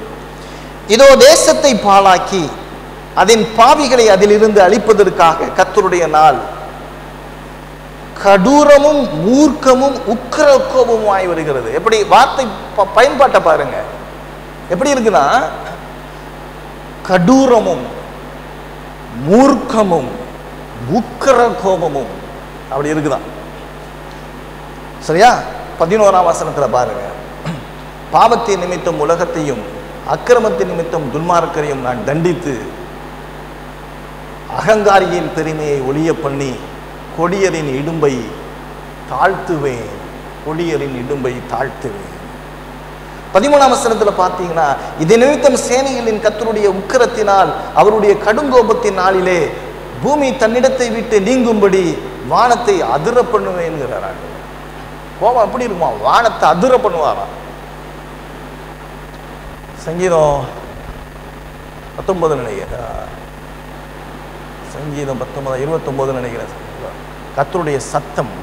இதோ தேசத்தை பாழாக்கி அதன் பாவிகளை அதிலிருந்து அழிப்பதற்காக கத்தருடைய நாள். கடூரமும் மூர்க்கமும் உக்கிர ஆகி வருகிறது. எப்படி வார்த்தை ப- பயன்பாட்டை பாருங்க. எப்படி இருக்குன்னா கடூரமும் மூர்க்கமும் உக்கர கோபமும் அப்படி இருக்குதான் சரியா? பதினோராம் வசனத்தில் பாருங்க. பாவத்தின் நிமித்தம் உலகத்தையும் அக்கிரமத்தின் நிமித்தம் துன்மார்க்கரையும் நான் தண்டித்து அகங்காரியின் பெருமையை ஒளிய பண்ணி கொடியரின் இடும்பை தாழ்த்துவேன். கொடியரின் இடும்பை தாழ்த்துவேன். பதிமூணாம் வசனத்துல பார்த்தீங்கன்னா இது நிமித்தம் சேனைகளின் கத்தருடைய உக்கிரத்தினால் அவருடைய கடுங்கோபத்தின் நாளிலே பூமி தன்னிடத்தை விட்டு நீங்கும்படி வானத்தை அதிர பண்ணுவேன் கோபம் எப்படி இருக்குமா? வானத்தை அதிர பண்ணுவாராம் சங்கீதம் பத்தொன்பது நினைக்கிறேன். சங்கீதம் பத்தொன்பது இருபத்தொன்பது நினைக்கிறேன். கத்தருடைய சத்தம்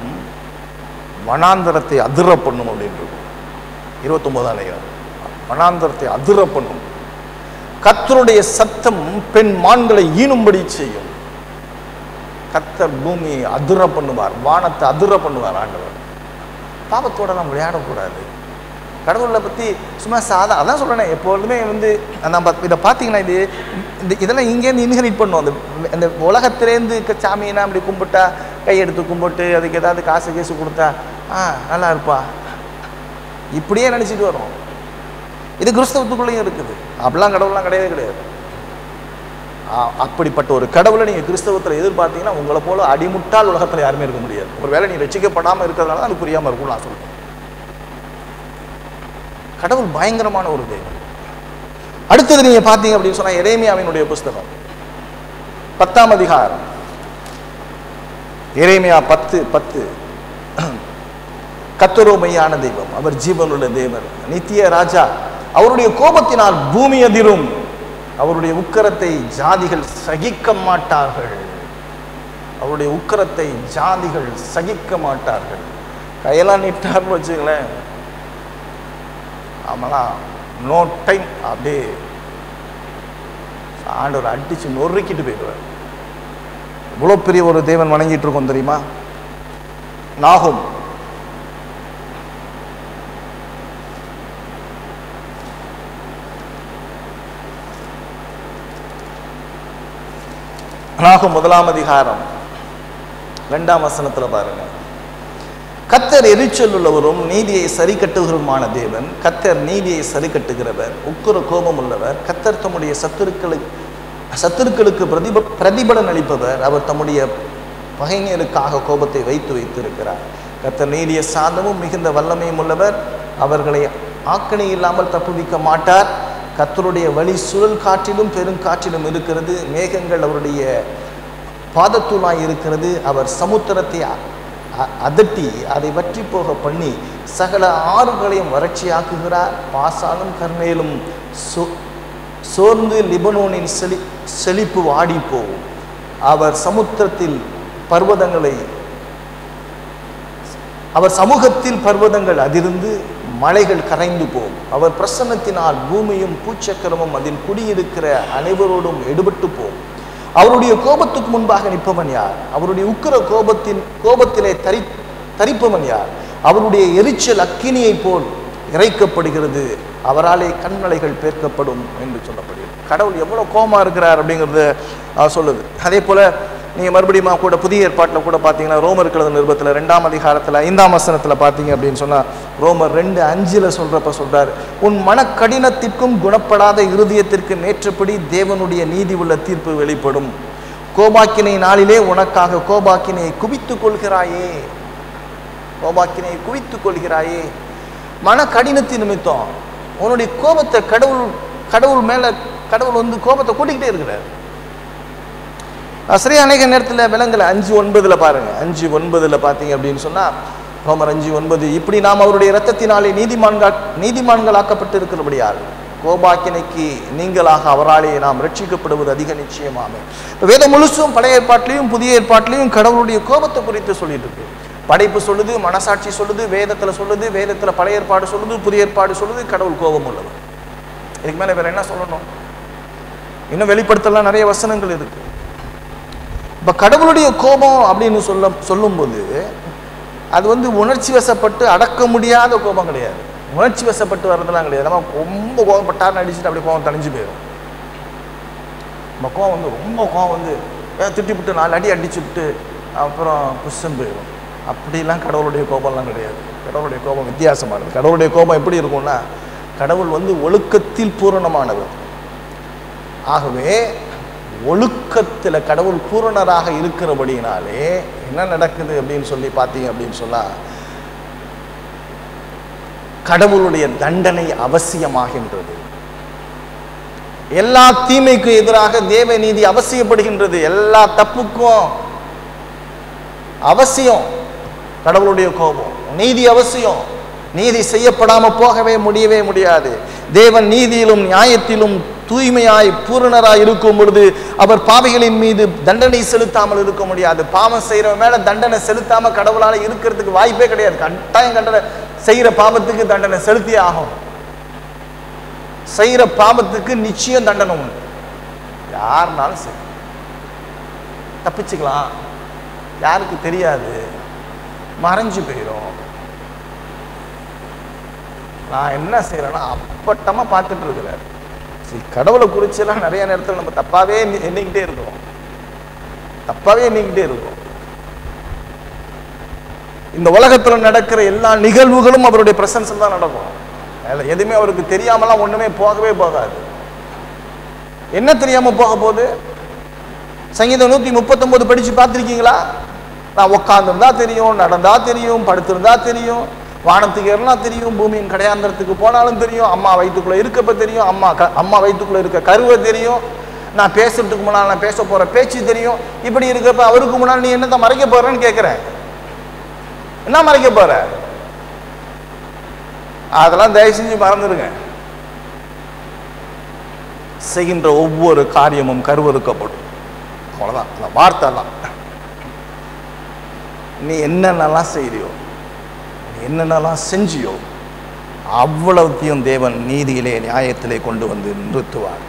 வனாந்தரத்தை அதிர பண்ணும் அப்படின்றது இருபத்தொன்பதாம் அதிகாரம். வனாந்தரத்தை அதிர பண்ணும். கத்தருடைய சத்தம் பெண் மான்களை ஈனும்படி செய்யும். கத்தர் பூமியை அதிர பண்ணுவார் வானத்தை அதிர பண்ணுவார் ஆண்டவர். பாவத்தோட நம்ம விளையாடக்கூடாது. கடவுளை பற்றி சும்மா சாதா அதான் சொல்கிறேன் எப்பொழுதுமே வந்து நம்ம இதை பார்த்தீங்கன்னா இது இந்த இதெல்லாம் இங்கேருந்து இன்ஹெரிட் பண்ணுவோம் அந்த அந்த உலகத்திலேருந்து இருக்க சாமியெல்லாம் அப்படி கும்பிட்டா கையெடுத்து கும்பிட்டு அதுக்கு ஏதாவது காசு கேசு கொடுத்தா ஆ நல்லா இருப்பா. இப்படியே நினச்சிட்டு வரோம். இது கிறிஸ்தவத்துக்குள்ளேயும் இருக்குது. அப்படிலாம் கடவுள்லாம் கிடையவே கிடையாது. அப்படிப்பட்ட ஒரு கடவுளை நீங்கள் கிறிஸ்தவத்தில் எதிர்பார்த்தீங்கன்னா உங்களை போல அடிமுட்டால் உலகத்தில் யாருமே இருக்க முடியாது. ஒரு வேலை நீ ரசிக்கப்படாமல் இருக்கிறதுனால தான் அது புரியாமல் இருக்கும் நான் சொல்றேன். கடவுள் பயங்கரமான ஒரு தெய்வம் அடுத்தது நீங்க பார்த்தீங்க அப்படின்னு சொன்னா எரேமியாவினுடைய புஸ்தகம். பத்தாம் அதிகாரம். எரேமியா பத்து பத்து. கத்தரோமையான தெய்வம் அவர் ஜீவனுள்ள தேவர் நித்திய ராஜா. அவருடைய கோபத்தினால் பூமி அதிரும். அவருடைய உக்கரத்தை ஜாதிகள் சகிக்க மாட்டார்கள். அவருடைய உக்கரத்தை ஜாதிகள் சகிக்க மாட்டார்கள். கையெல்லாம் நீட்டார்னு வச்சுங்களேன் ஆமாலாம் நோ டைம் அப்படியே ஆண்டவர் அடிச்சு நொறுக்கிட்டு போயிடுவார். இவ்வளோ பெரிய ஒரு தேவன் வணங்கிட்டு இருக்கோம் தெரியுமா? நாகும் நாகும் முதலாம் அதிகாரம் ரெண்டாம் வசனத்தில் பாருங்க. கத்தர் எரிச்சல் உள்ளவரும் நீதியை சரி கட்டுகிறவருமான தேவன். கத்தர் நீதியை சரி கட்டுகிறவர் உக்குர கோபம் உள்ளவர். கத்தர் தம்முடைய சத்துருக்களுக்கு சத்துருக்களுக்கு பிரதிப பிரதிபலன் அளிப்பவர். அவர் தம்முடைய பகைஞருக்காக கோபத்தை வைத்து வைத்திருக்கிறார். கத்தர் நீடிய சாந்தமும் மிகுந்த வல்லமையும் உள்ளவர். அவர்களை ஆக்கணி இல்லாமல் தப்புவிக்க மாட்டார். கத்தருடைய வழி சுழல் காற்றிலும் பெருங்காற்றிலும் இருக்கிறது. மேகங்கள் அவருடைய பாதத்தூளாய் இருக்கிறது. அவர் சமுத்திரத்தை அ- அதட்டி அதை வற்றி போக பண்ணி சகல ஆறுகளையும் வறட்சியாக்குகிறார். பாசாலும் கர்மேலும் சோ சோர்ந்து லிபனோனின் செழி செழிப்பு வாடி போகும் அவர் சமுத்திரத்தில் பர்வதங்களை அவர் சமூகத்தில் பர்வதங்கள் அதிர்ந்து மலைகள் கரைந்து போகும். அவர் பிரசன்னத்தினால் பூமியும் பூச்சக்கரமும் அதில் குடியிருக்கிற அனைவரோடும் எடுபட்டு போகும். அவருடைய கோபத்துக்கு முன்பாக நிற்பவன் யார்? அவருடைய உக்கிர கோபத்தின் கோபத்திலே தரி தரிப்பவன் யார்? அவருடைய எரிச்சல் அக்கினியைப் போல் இறைக்கப்படுகிறது. அவராலே கண்மலைகள் பேர்க்கப்படும் என்று சொல்லப்படுகிறது. கடவுள் எவ்வளவு கோமா இருக்கிறார் அப்படிங்கிறது சொல்லுது. அதே போல நீங்கள் மறுபடியும் கூட புதிய ஏற்பாட்டில் கூட பார்த்தீங்கன்னா ரோமர் கழுத நிருபத்தில் ரெண்டாம் அதிகாரத்தில் ஐந்தாம் வசனத்தில் பார்த்தீங்க அப்படின்னு சொன்னால் ரோமர் ரெண்டு அஞ்சில் சொல்கிறப்ப சொல்கிறார் உன் மன கடினத்திற்கும் குணப்படாத இருதயத்திற்கு நேற்றபடி தேவனுடைய நீதி உள்ள தீர்ப்பு வெளிப்படும். கோபாக்கினை நாளிலே உனக்காக கோபாக்கினை குவித்துக் கொள்கிறாயே. கோபாக்கினை குவித்துக் கொள்கிறாயே. மன கடினத்தின் நிமித்தம் உன்னுடைய கோபத்தை கடவுள் கடவுள் மேலே கடவுள் வந்து கோபத்தை கூட்டிக்கிட்டே இருக்கிறார். நான் அநேக நேரத்தில் விலங்குல அஞ்சு ஒன்பதுல பாருங்க. அஞ்சு ஒன்பதில் பார்த்தீங்க அப்படின்னு சொன்னால் ரோமர் அஞ்சு ஒன்பது இப்படி நாம் அவருடைய இரத்தத்தினாலே நீதிமான்கள் நீதிமான்களாக்கப்பட்டு இருக்கிறபடியால் கோபாக்கினைக்கு நீங்களாக அவராலே நாம் ரட்சிக்கப்படுவது அதிக நிச்சயமாமே. இப்போ வேதம் முழுசும் பழைய ஏற்பாட்டிலையும் புதிய ஏற்பாட்டிலையும் கடவுளுடைய கோபத்தை குறித்து சொல்லிட்டு இருக்கு. படைப்பு சொல்லுது மனசாட்சி சொல்லுது வேதத்தில் சொல்லுது வேதத்தில் பழைய ஏற்பாடு சொல்லுது புதிய ஏற்பாடு சொல்லுது கடவுள் கோபம் உள்ளவர். இதுக்கு மேலே வேற என்ன சொல்லணும்? இன்னும் வெளிப்படுத்தலாம் நிறைய வசனங்கள் இருக்கு. இப்ப கடவுளுடைய கோபம் அப்படின்னு சொல்ல சொல்லும்போது அது வந்து உணர்ச்சி வசப்பட்டு அடக்க முடியாத கோபம் கிடையாது. உணர்ச்சி வசப்பட்டு வர்றதெல்லாம் கிடையாது. நம்ம ரொம்ப கோபப்பட்டார்னு அடிச்சுட்டு அப்படியே கோபம் தணிஞ்சு போயிடும் நம்ம கோவம் வந்து ரொம்ப கோவம் வந்து திட்டிப்புட்டு நாலு அடி அடிச்சு விட்டு அப்புறம் புஷ்ஷன் போயிடும் அப்படிலாம் கடவுளுடைய கோபம்லாம் கிடையாது. கடவுளுடைய கோபம் வித்தியாசமானது. கடவுளுடைய கோபம் எப்படி இருக்கும்னா கடவுள் வந்து ஒழுக்கத்தில் பூரணமானவர். ஆகவே ஒழுக்கத்தில் கடவுள் பூரணராக இருக்கிறபடியினாலே என்ன நடக்குது அப்படின்னு சொல்லி பார்த்தீங்க அப்படின்னு சொன்னா கடவுளுடைய தண்டனை அவசியமாகின்றது. எல்லா தீமைக்கும் எதிராக தேவ நீதி அவசியப்படுகின்றது. எல்லா தப்புக்கும் அவசியம் கடவுளுடைய கோபம். நீதி அவசியம். நீதி செய்யப்படாம போகவே முடியவே முடியாது. தேவன் நீதியிலும் நியாயத்திலும் தூய்மையாய் பூரணராய் இருக்கும் பொழுது அவர் பாவைகளின் மீது தண்டனை செலுத்தாமல் இருக்க முடியாது. பாவம் செய்கிறவன் மேல தண்டனை செலுத்தாம கடவுளால இருக்கிறதுக்கு வாய்ப்பே கிடையாது. கட்டாயம் கண்டனை செய்யற பாவத்துக்கு தண்டனை செலுத்தியே ஆகும். செய்கிற பாவத்துக்கு நிச்சயம் தண்டனை உண்டு. யாருனாலும் சரி. தப்பிச்சுக்கலாம். யாருக்கு தெரியாது. மறைஞ்சு போயிடும் நான் என்ன செய்யறேன்னா அப்பட்டமா பார்த்துட்டு இருக்கிறாரு. சரி கடவுளை குறிச்செல்லாம் நிறைய நேரத்தில் நம்ம தப்பாவே எண்ணிக்கிட்டே இருக்கோம் தப்பாவே எண்ணிக்கிட்டே இருக்கோம் இந்த உலகத்துல நடக்கிற எல்லா நிகழ்வுகளும் அவருடைய பிரசன்ஸில் தான் நடக்கும். அதுல எதுவுமே அவருக்கு தெரியாமலாம் ஒண்ணுமே போகவே போகாது. என்ன தெரியாம போக போகுது? சங்கீதம் நூத்தி முப்பத்தொன்பது படிச்சு பார்த்துருக்கீங்களா? நான் உட்காந்துருந்தா தெரியும் நடந்தா தெரியும் படுத்திருந்தா தெரியும். வானத்துக்கு எல்லாம் தெரியும் பூமியின் கடையாந்திரத்துக்கு போனாலும் தெரியும் அம்மா வயிற்றுக்குள்ள இருக்கப்ப தெரியும் அம்மா க அம்மா வயிற்றுக்குள்ள இருக்க கருவை தெரியும் நான் பேசுறதுக்கு முன்னால் நான் பேச போற பேச்சு தெரியும் இப்படி இருக்கப்ப அவருக்கு முன்னால் நீ என்னத்தை மறைக்க போறேன்னு கேட்குறேன் என்ன மறைக்க போற? அதெல்லாம் தயவு செஞ்சு மறந்துடுங்க செய்கின்ற ஒவ்வொரு காரியமும் கருவறுக்கப்படும். அவ்வளோதான் அந்த வார்த்தை தான் நீ என்னென்னலாம் செய்கிறியோ என்னென்னலாம் செஞ்சியோ அவ்வளவுத்தையும் தேவன் நீதியிலே நியாயத்திலே கொண்டு வந்து நிறுத்துவார்.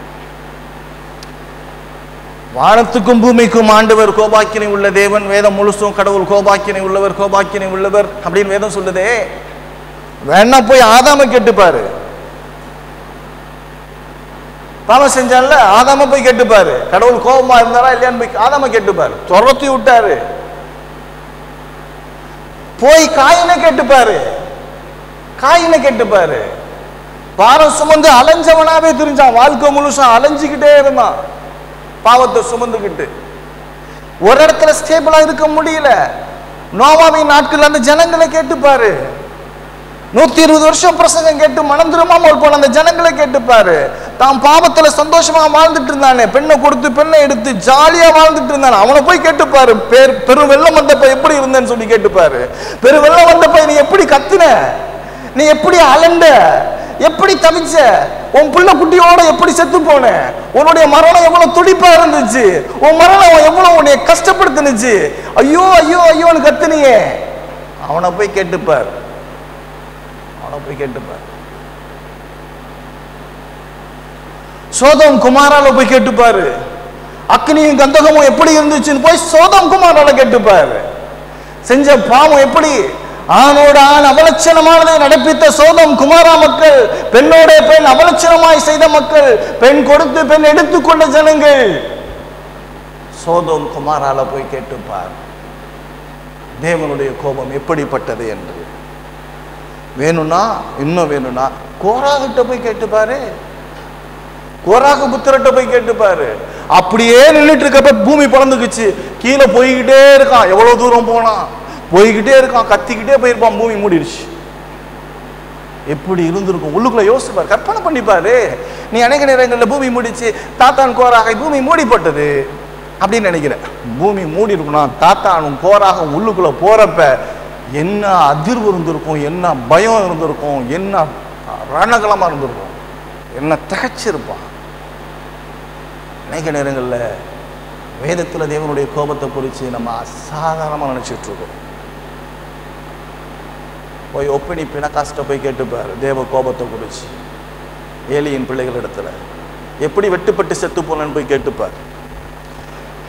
வானத்துக்கும் பூமிக்கும் ஆண்டவர் கோபாக்கினை உள்ள தேவன் வேதம் முழுசும் கடவுள் கோபாக்கினை உள்ளவர் கோபாக்கினை உள்ளவர் அப்படின்னு வேதம் சொல்லுதே. வேணா போய் ஆதாம கேட்டுப்பாரு. பாவம் செஞ்சான்ல ஆதாம போய் கேட்டுப்பாரு. கடவுள் கோபமா இருந்தாரா இல்லையான்னு போய் ஆதாம கேட்டுப்பாரு. துரத்தி விட்டாரு. போய் காயினை கேட்டுப்பாரு. காயினை கேட்டுப்பாரு. பாரம் சுமந்து அலைஞ்சவனாவே தெரிஞ்சான். வாழ்க்கை முழுசா அலைஞ்சுக்கிட்டே இருந்தான். பாவத்தை சுமந்துக்கிட்டு. ஒரு இடத்துல ஸ்டேபிளா இருக்க முடியல. நோவாவின் நாட்கள் அந்த ஜனங்களை கேட்டுப்பாரு. நூத்தி இருபது வருஷம் பிரசங்கம் கேட்டு மனம் திரும்பாமல் போன அந்த ஜனங்களை கேட்டுப்பாரு தான் பாவத்துல சந்தோஷமா வாழ்ந்துட்டு இருந்தானே. பெண்ணை கொடுத்து பெண்ணை எடுத்து ஜாலியா வாழ்ந்துட்டு இருந்தானே. அவனை போய் கேட்டுப்பாரு பேர். பெரும் வெள்ளம் வந்தப்ப எப்படி இருந்தேன்னு சொல்லி கேட்டுப்பாரு பெரு. வெள்ளம் வந்தப்ப நீ எப்படி கத்துன? நீ எப்படி அலண்ட? எப்படி தவிச்ச உன் பிள்ளை குட்டியோட எப்படி செத்து போன? உன்னுடைய மரணம் எவ்வளவு துடிப்பா இருந்துச்சு? உன் மரணம் எவ்வளவு உன்னை கஷ்டப்படுத்துனுச்சு? ஐயோ ஐயோ ஐயோன்னு கத்துனியே. அவனை போய் கேட்டுப்பாரு போய் கேட்டுப்பார். சோதம் குமாரால போய் கேட்டுப்பாரு. அக்னியும் கந்தகமும் எப்படி இருந்துச்சுன்னு போய் சோதம் குமாரால கேட்டுப்பாரு. செஞ்ச பாவம் எப்படி? ஆணோட ஆண் அவலட்சணமானதை நடப்பித்த சோதம் குமாரா மக்கள் பெண்ணோட பெண் அவலட்சணமாய் செய்த மக்கள் பெண் கொடுத்து பெண் எடுத்துக்கொண்ட ஜனங்கள். சோதம் குமாரால போய் கேட்டுப்பார். தேவனுடைய கோபம் எப்படிப்பட்டது என்று. வேணும்னா இன்னும் வேணும்னா கோராகிட்ட போய் கேட்டுப்பாரு கோராக புத்திரட்ட போய் கேட்டுப்பாரு அப்படியே நின்றுட்டு இருக்கப்ப பூமி பிறந்துக்குச்சு. கீழே போய்கிட்டே இருக்கான். எவ்வளவு தூரம் போனான்? போய்கிட்டே இருக்கான். கத்திக்கிட்டே போயிருப்பான். பூமி மூடிடுச்சு. எப்படி இருந்திருக்கும்? உள்ளுக்குள்ள யோசிப்பார் கற்பனை பண்ணிப்பாரு நீ அநேக நேரங்களில் பூமி மூடிச்சு தாத்தான் கோராக பூமி மூடிப்பட்டது அப்படின்னு நினைக்கிறேன். பூமி மூடி இருக்கணும் தாத்தானும் கோராகும் உள்ளுக்குள்ள போறப்ப என்ன அதிர்வு இருந்திருக்கும் என்ன பயம் இருந்திருக்கும் என்ன ரணகலமா இருந்திருக்கும் என்ன திகச்சிருப்பான் அநேக நேரங்களில் வேதத்தில் தேவனுடைய கோபத்தை குறித்து நம்ம அசாதாரணமாக நினச்சிட்டு இருக்கோம். போய் ஒப்பினி பிணக்காசிட்ட போய் கேட்டுப்பார் தேவ கோபத்தை குறித்து ஏலியின் பிள்ளைகள் இடத்துல. எப்படி வெட்டுப்பட்டு செத்து போனேன்னு போய் கேட்டுப்பார்.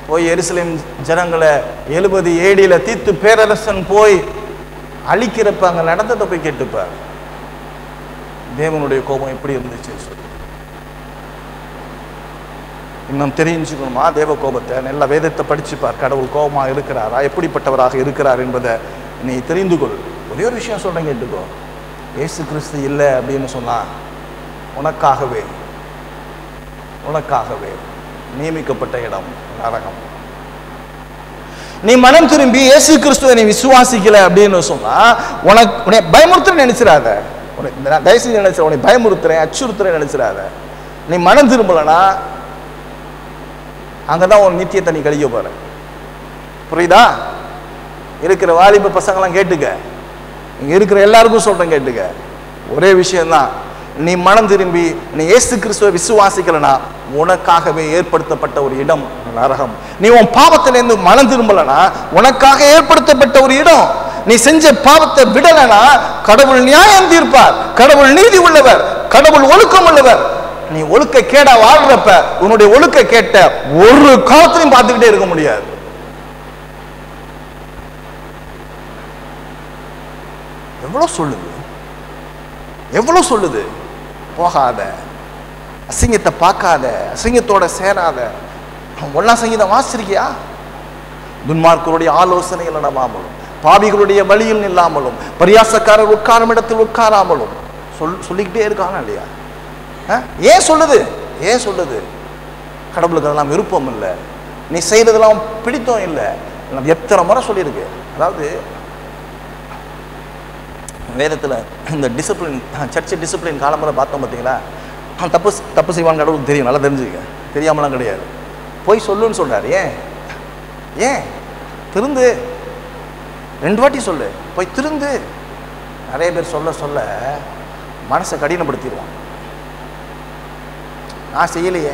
போய் எருசலேம் ஜனங்களை எழுபது ஏடியில தீத்து பேரரசன் போய் அழிக்கிறப்ப அங்கே நடந்ததை போய் கேட்டுப்பார். தேவனுடைய கோபம் எப்படி இருந்துச்சுன்னு சொல்லி. இன்னும் தெரிஞ்சுக்கணுமா? தேவ கோபத்தை நல்ல வேதத்தை படிச்சுப்பார். கடவுள் கோபமா இருக்கிறாரா? எப்படிப்பட்டவராக இருக்கிறார் என்பதை நீ தெரிந்து கொள். ஒரே ஒரு விஷயம் சொல்கிறேன் கேட்டுக்கோ. இயேசு கிறிஸ்து இல்லை அப்படின்னு சொன்னா உனக்காகவே உனக்காகவே நியமிக்கப்பட்ட இடம் நரகம். நீ மனம் திரும்பி இயேசு கிறிஸ்துவை நீ விசுவாசிக்கல அப்படின்னு சொன்னா உனக்கு உன்னை பயமுறுத்துற நினைச்சிடாத. உனக்கு நான் நினைச்சிட உன்னை பயமுறுத்துறேன் அச்சுறுத்துறேன் நினைச்சிடாத. நீ மனம் திரும்பலனா அங்கதான் உன் நித்தியத்தை நீ கழிக்க போற. புரியுதா? இருக்கிற வாலிப பசங்களாம் கேட்டுக்க. இங்கே இருக்கிற எல்லாருக்கும் சொல்றேன் கேட்டுக்க. ஒரே விஷயம்தான். நீ மனம் திரும்பி நீ ஏசு கிறிஸ்துவை விசுவாசிக்கலனா உனக்காகவே ஏற்படுத்தப்பட்ட ஒரு இடம் நரகம். நீ உன் பாவத்திலேருந்து மனம் திரும்பலனா உனக்காக ஏற்படுத்தப்பட்ட ஒரு இடம். நீ செஞ்ச பாவத்தை விடலனா கடவுள் நியாயம் தீர்ப்பார். கடவுள் நீதி உள்ளவர் கடவுள் ஒழுக்கம் உள்ளவர். நீ ஒழுக்க கேடா வாழ்றப்ப உன்னுடைய ஒழுக்க கேட்ட ஒரு காலத்திலையும் பார்த்துக்கிட்டே இருக்க முடியாது. எவ்வளவு சொல்லுது? எவ்வளவு சொல்லுது? போகாத. அசிங்கத்தை பார்க்காத. அசிங்கத்தோட சேராத. ஒன்னா சங்கீதம் வாசிச்சிருக்கியா? துன்மார்க்கருடைய ஆலோசனைகள் நடவாமலும் பாவிகளுடைய வழியில் நில்லாமலும் பரியாசக்காரர் உட்காரும் இடத்தில் உட்காராமலும். சொல் சொல்லிக்கிட்டே இருக்கானா இல்லையா? ஆ? ஏன் சொல்லுது? ஏன் சொல்லுது? கடவுளுக்கு அதெல்லாம் விருப்பம் இல்லை. நீ செய்கிறதெல்லாம் பிடித்தம் இல்லை. நான் எத்தனை முறை சொல்லியிருக்கு? அதாவது வேதத்தில் இந்த டிசிப்ளின் சர்ச் டிசிப்ளின் காலமுறை பார்த்தோம் பார்த்தீங்களா? அவன் தப்பு தப்பு செய்வான்னு கடவுளுக்கு தெரியும் நல்லா தெரிஞ்சுக்க. தெரியாமலாம் கிடையாது. போய் சொல்லுன்னு சொல்கிறார் ஏன்? ஏன்? திருந்து. ரெண்டு வாட்டி சொல்லு. போய் திருந்து. நிறைய பேர் சொல்ல சொல்ல மனசை கடினப்படுத்திடுவான். நான் செய்யலையே.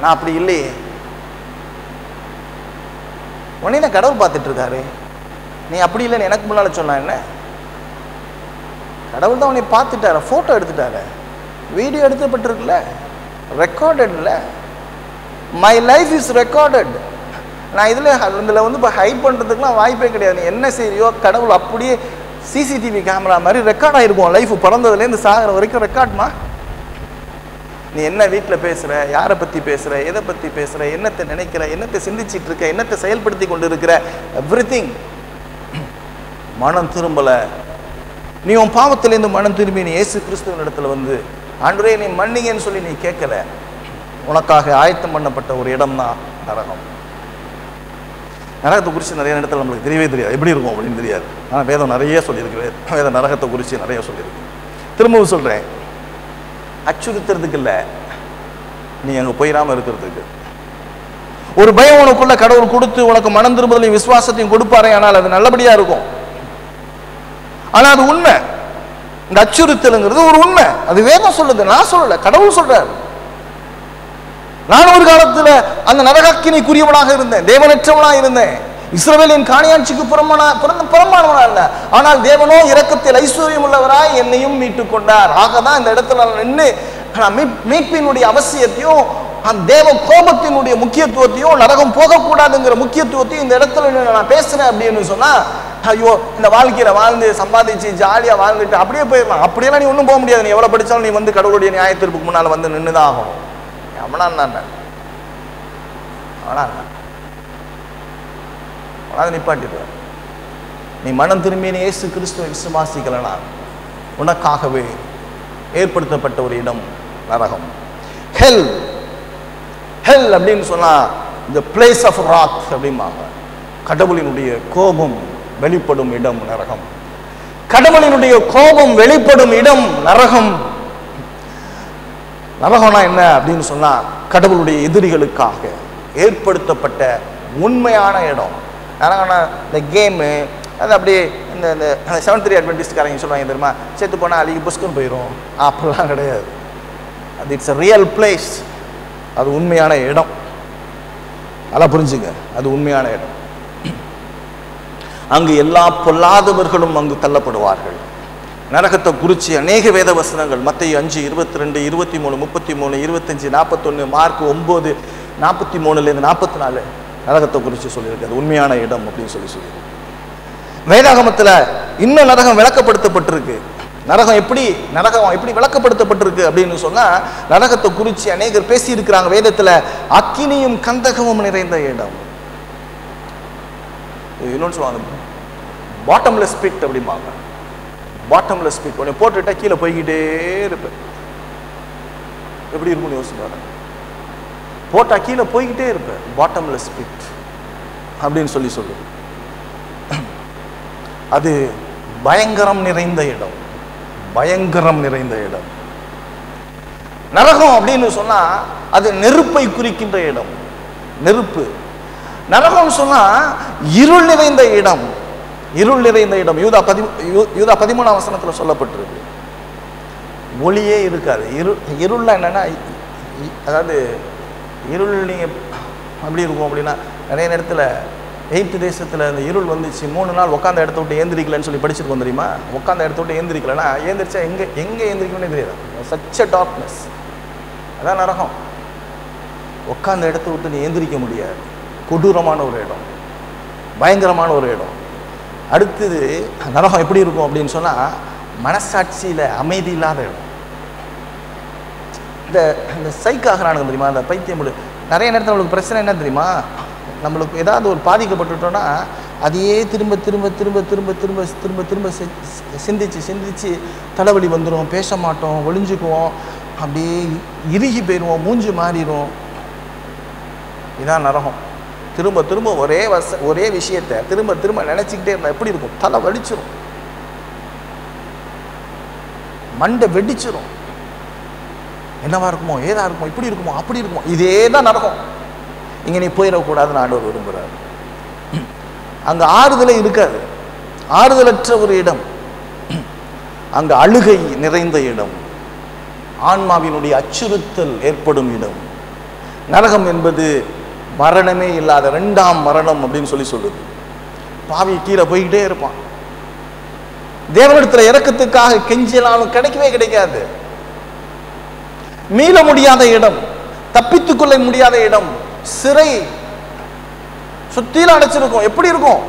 நான் அப்படி இல்லையே. உடனே நான் கடவுள் பார்த்துட்ருக்காரு நீ அப்படி இல்லைன்னு எனக்கு முன்னால் சொன்னா என்ன? கடவுள் தான் அவனை பார்த்துட்டார ஃபோட்டோ எடுத்துட்டாரு. வீடியோ எடுத்துப்பட்டிருக்குல்ல ரெக்கார்டட்ல மை லைஃப் இஸ் ரெக்கார்டட் நான் இதில் இதில் வந்து இப்போ ஹைட் பண்ணுறதுக்குலாம் வாய்ப்பே கிடையாது. நீ என்ன செய்யறியோ கடவுள் அப்படியே சிசிடிவி கேமரா மாதிரி ரெக்கார்ட் ஆகிருக்கும் லைஃப் பிறந்ததுலேருந்து சாகிற வரைக்கும் ரெக்கார்ட்மா நீ என்ன வீட்டில் பேசுகிற யாரை பற்றி பேசுகிற எதை பற்றி பேசுகிற என்னத்தை நினைக்கிற என்னத்தை சிந்திச்சிட்டு இருக்க என்னத்தை செயல்படுத்தி கொண்டு இருக்கிற எவ்ரி மனம் திரும்பலை. நீ உன் பாவத்திலேருந்து மனம் திரும்பி நீ இயேசு கிறிஸ்துவின் இடத்துல வந்து ஆண்டவரே நீ மன்னிங்கன்னு சொல்லி நீ கேட்கல. உனக்காக ஆயத்தம் பண்ணப்பட்ட ஒரு இடம் தான் நரகம். நரகத்தை குறித்து நிறைய இடத்துல நம்மளுக்கு தெரியவே தெரியாது. எப்படி இருக்கும் அப்படின்னு தெரியாது. ஆனால் வேதம் நிறைய சொல்லியிருக்கு. வேதம் நரகத்தை குறித்து நிறைய சொல்லியிருக்கு. திரும்பவும் சொல்கிறேன் அச்சுறுத்துறதுக்கு இல்லை நீ அங்கே போயிடாமல் இருக்கிறதுக்கு. ஒரு பயம் உனக்குள்ள கடவுள் கொடுத்து உனக்கு மனம் திரும்புதலையும் விசுவாசத்தையும் கொடுப்பாரே ஆனால் அது நல்லபடியா இருக்கும். ஆனா அது உண்மை. இந்த அச்சுறுத்தலுங்கிறது ஒரு உண்மை. அது வேதம் சொல்லுது. நான் சொல்லல. கடவுள் சொல்றாரு. நான் ஒரு காலத்துல அந்த நரகாக்கினைக்குரியவனாக இருந்தேன். தேவனற்றவனாக இருந்தேன். இஸ்ரவேலின் காணியாட்சிக்கு புறமான பிறந்த புறமானவனா இல்ல. ஆனால் தேவனோ இரக்கத்தில் ஐஸ்வர்யம் உள்ளவராய் என்னையும் மீட்டுக் கொண்டார். ஆகதான் இந்த இடத்துல நான் நின்று மீட்- மீட்பினுடைய அவசியத்தையும் அந்த தேவ கோபத்தினுடைய முக்கியத்துவத்தையும் நரகம் போகக்கூடாதுங்கிற முக்கியத்துவத்தையும் இந்த இடத்துல நான் பேசுறேன் அப்படின்னு சொன்னா ஐயோ இந்த வாழ்க்கையில வாழ்ந்து சம்பாதிச்சு ஜாலியா வாழ்ந்துட்டு அப்படியே போயிடலாம் அப்படியெல்லாம் நீ ஒன்றும் போக முடியாது. நீ எவ்வளவு படிச்சாலும் நீ வந்து கடவுளுடைய நியாயத்திற்கு முன்னால வந்து நின்றுதான் ஆகணும் அவனா தான் அவனா அதை நிப்பாட்டிடுவார். நீ மனம் திரும்பி நீ இயேசு கிறிஸ்துவை விசுவாசிக்கலனா உனக்காகவே ஏற்படுத்தப்பட்ட ஒரு இடம் நரகம். ஹெல் ஹெல் அப்படின்னு சொன்னா இந்த பிளேஸ் ஆஃப் ராத் அப்படிம்பாங்க. கடவுளினுடைய கோபம். வெளிப்படும் இடம் நரகம். கடவுளினுடைய கோபம் வெளிப்படும் இடம் நரகம். நரகம்னா என்ன அப்படின்னு சொன்னா கடவுளுடைய எதிரிகளுக்காக ஏற்படுத்தப்பட்ட உண்மையான இடம். நரகம்னா இந்த கேமு அது அப்படியே இந்த இந்த செவன்த் த்ரீ அட்வென்டிஸ்ட்காரங்க சொல்லுவாங்க தெரியுமா? சேர்த்து போனால் அழுகி புஸ்குன்னு போயிடும் அப்படிலாம் கிடையாது. அது இட்ஸ் அ ரியல் பிளேஸ் அது உண்மையான இடம். நல்லா புரிஞ்சுங்க. அது உண்மையான இடம். அங்கு எல்லா பொல்லாதவர்களும் அங்கு தள்ளப்படுவார்கள். நரகத்தை குறித்து அநேக வேத வசனங்கள் மத்திய அஞ்சு இருபத்தி ரெண்டு இருபத்தி மூணு முப்பத்தி மூணு இருபத்தஞ்சி நாற்பத்தொன்று மார்க் ஒம்பது நாற்பத்தி மூணுலேருந்து நாற்பத்தி நாலு நரகத்தை குறித்து சொல்லியிருக்கு அது உண்மையான இடம் அப்படின்னு சொல்லி சொல்லியிருக்கு வேதாகமத்தில் இன்னும் நரகம் விளக்கப்படுத்தப்பட்டிருக்கு. நரகம் எப்படி நரகம் எப்படி விளக்கப்படுத்தப்பட்டிருக்கு அப்படின்னு சொன்னால் நரகத்தை குறித்து அநேகர் பேசியிருக்கிறாங்க வேதத்தில் அக்கினியும் கந்தகமும் நிறைந்த இடம். இன்னொன்று சொல்லுவாங்க பாட்டம்லெஸ் பிட் அப்படிம்பாங்க. பாட்டம்லெஸ் பிட் உடனே போட்டுட்டா கீழே போய்கிட்டே இருப்பேன். எப்படி இருக்கும்னு யோசிப்பாரு போட்டால் போட்டா கீழே போய்கிட்டே இருப்பேன். பாட்டம்லெஸ் பிட் அப்படின்னு சொல்லி சொல்லு அது பயங்கரம் நிறைந்த இடம். பயங்கரம் நிறைந்த இடம். நரகம் அப்படின்னு சொன்னா அது நெருப்பை குறிக்கின்ற இடம். நெருப்பு. நரகம் சொன்னா இருள் நிறைந்த இடம். இருள் நிறைந்த இடம். யூதா பதி யூதா பதிமூணாம் வசனத்தில் சொல்லப்பட்டிருக்கு. ஒளியே இருக்காது. இரு இருள்லாம் என்னென்னா அதாவது இருள் நீங்கள் அப்படி இருக்கும் அப்படின்னா நிறைய நேரத்தில் எயித்து தேசத்தில் அந்த இருள் வந்துச்சு. மூணு நாள் உட்காந்த இடத்த விட்டு ஏந்திரிக்கலன்னு சொல்லி படிச்சிருக்கோம் தெரியுமா? உட்காந்த இடத்த விட்டு ஏந்திரிக்கலன்னா ஏந்திரிச்சா எங்கே எங்கே ஏந்திரிக்கணும்னு தெரியாது. சச்ச டார்க்னஸ் அதான் நரகம். உட்காந்த இடத்த விட்டு நீ ஏந்திரிக்க முடியாது. கொடூரமான ஒரு இடம். பயங்கரமான ஒரு இடம். அடுத்தது நரகம் எப்படி இருக்கும் அப்படின்னு சொன்னால் மனசாட்சியில் அமைதி இல்லாத இடம். இந்த இந்த சைக்காகிறானுங்க தெரியுமா? அந்த பைத்தியம் நிறைய நேரத்தில் நம்மளுக்கு பிரச்சனை என்ன தெரியுமா? நம்மளுக்கு ஏதாவது ஒரு பாதிக்கப்பட்டுட்டோன்னா அதையே திரும்ப திரும்ப திரும்ப திரும்ப திரும்ப திரும்ப திரும்ப சிந்திச்சு சிந்திச்சு தலைவலி வந்துடும் பேச மாட்டோம் ஒளிஞ்சுக்குவோம் அப்படியே இறுகி போயிடுவோம் மூஞ்சி மாறிடும். இதான் நரகம். திரும்ப திரும்ப ஒரே வச ஒரே விஷயத்தை திரும்ப திரும்ப நினச்சிக்கிட்டே இருந்தால் எப்படி இருக்கும்? தலை வலிச்சிரும். மண்டை வெடிச்சிரும். என்னவா இருக்குமோ ஏதா இருக்குமோ இப்படி இருக்குமோ அப்படி இருக்குமோ இதே தான் நடக்கும். இங்கே நீ போயிடக்கூடாதுன்னு ஆண்டவர் விரும்புகிறார் அங்கே ஆறுதலே இருக்காது. ஆறுதலற்ற ஒரு இடம். அங்கே அழுகை நிறைந்த இடம். ஆன்மாவினுடைய அச்சுறுத்தல் ஏற்படும் இடம். நரகம் என்பது மரணமே இல்லாத ரெண்டாம் மரணம் அப்படின்னு சொல்லி சொல்லுது. பாவி கீழே போய்கிட்டே இருப்பான். தேவனிடத்துல இறக்கத்துக்காக கெஞ்சினாலும் கிடைக்கவே கிடைக்காது. மீள முடியாத இடம் தப்பித்துக் கொள்ள முடியாத இடம் சிறை. சுத்தியில் அடைச்சிருக்கும். எப்படி இருக்கும்?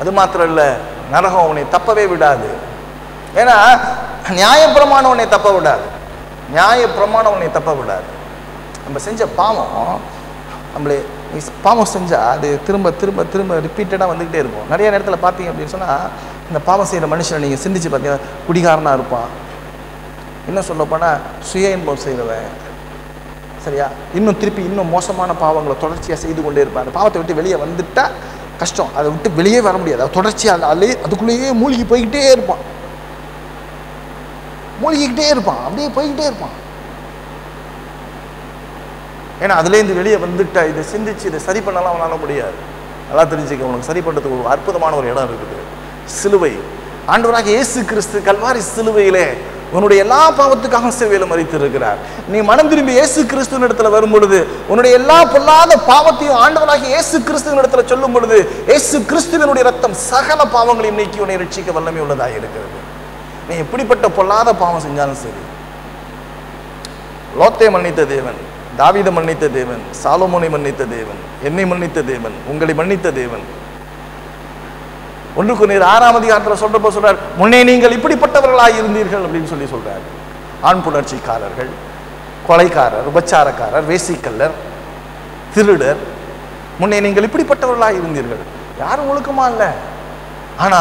அது மாத்திரம் இல்ல நரகம் உன்னை தப்பவே விடாது. ஏன்னா நியாயப்பிரமாணம் உன்னை தப்ப விடாது. நியாயப்பிரமாணம் உன்னை தப்ப விடாது. நம்ம செஞ்ச பாவம் நம்மளே பாவம் செஞ்சால் அது திரும்ப திரும்ப திரும்ப ரிப்பீட்டடாக வந்துக்கிட்டே இருக்கும். நிறைய நேரத்தில் பார்த்தீங்க அப்படின்னு சொன்னால் இந்த பாவம் செய்கிற மனுஷனை நீங்கள் சிந்திச்சு பார்த்தீங்கன்னா குடிகாரனாக இருப்பான். இன்னும் சொல்ல போனால் சுய இன்பம் செய்கிறவன் சரியா? இன்னும் திருப்பி இன்னும் மோசமான பாவங்களை தொடர்ச்சியாக செய்து கொண்டே இருப்பான். அந்த பாவத்தை விட்டு வெளியே வந்துட்டால் கஷ்டம். அதை விட்டு வெளியே வர முடியாது. அது தொடர்ச்சியாக அதுலேயே அதுக்குள்ளேயே மூழ்கி போய்கிட்டே இருப்பான். மூழ்கிக்கிட்டே இருப்பான். அப்படியே போய்கிட்டே இருப்பான். ஏன்னா அதுலேருந்து வெளியே வந்துட்டா இதை சிந்திச்சு இதை சரி பண்ணலாம் அவனால முடியாது. நல்லா தெரிஞ்சுக்க உனக்கு சரி பண்ணுறதுக்கு ஒரு அற்புதமான ஒரு இடம் இருக்குது. சிலுவை. ஆண்டவராக இயேசு கிறிஸ்து கல்வாரி சிலுவையிலே உன்னுடைய எல்லா பாவத்துக்காக சிலுவையில் மறித்து இருக்கிறார் நீ மனம் திரும்பி இயேசு கிறிஸ்துவின் இடத்துல வரும் பொழுது உன்னுடைய எல்லா பொல்லாத பாவத்தையும் ஆண்டவராக இயேசு கிறிஸ்துவின் இடத்துல சொல்லும் பொழுது இயேசு கிறிஸ்துவனுடைய ரத்தம் சகல பாவங்களையும் நீக்கி உன்னை ரட்சிக்க வல்லமை உள்ளதாக இருக்கிறது. நீ எப்படிப்பட்ட பொல்லாத பாவம் செஞ்சாலும் சரி லோத்தை மன்னித்த தேவன். தாவீதை மன்னித்த தேவன் சாலமோனை மன்னித்த தேவன் என்னை மன்னித்த தேவன் உங்களை மன்னித்த தேவன். ஒன்றுக்கு நீர் ஆறாம் அதிகாரத்தில் சொல்றப்போ சொல்றார் முன்னே நீங்கள் இப்படிப்பட்டவர்களாக இருந்தீர்கள் அப்படின்னு சொல்லி சொல்றார். ஆண் புணர்ச்சிக்காரர்கள் கொலைக்காரர் உபச்சாரக்காரர் வேசிக்கல்லர் திருடர் முன்னே நீங்கள் இப்படிப்பட்டவர்களாக இருந்தீர்கள். யாரும் ஒழுக்கமா இல்லை. ஆனா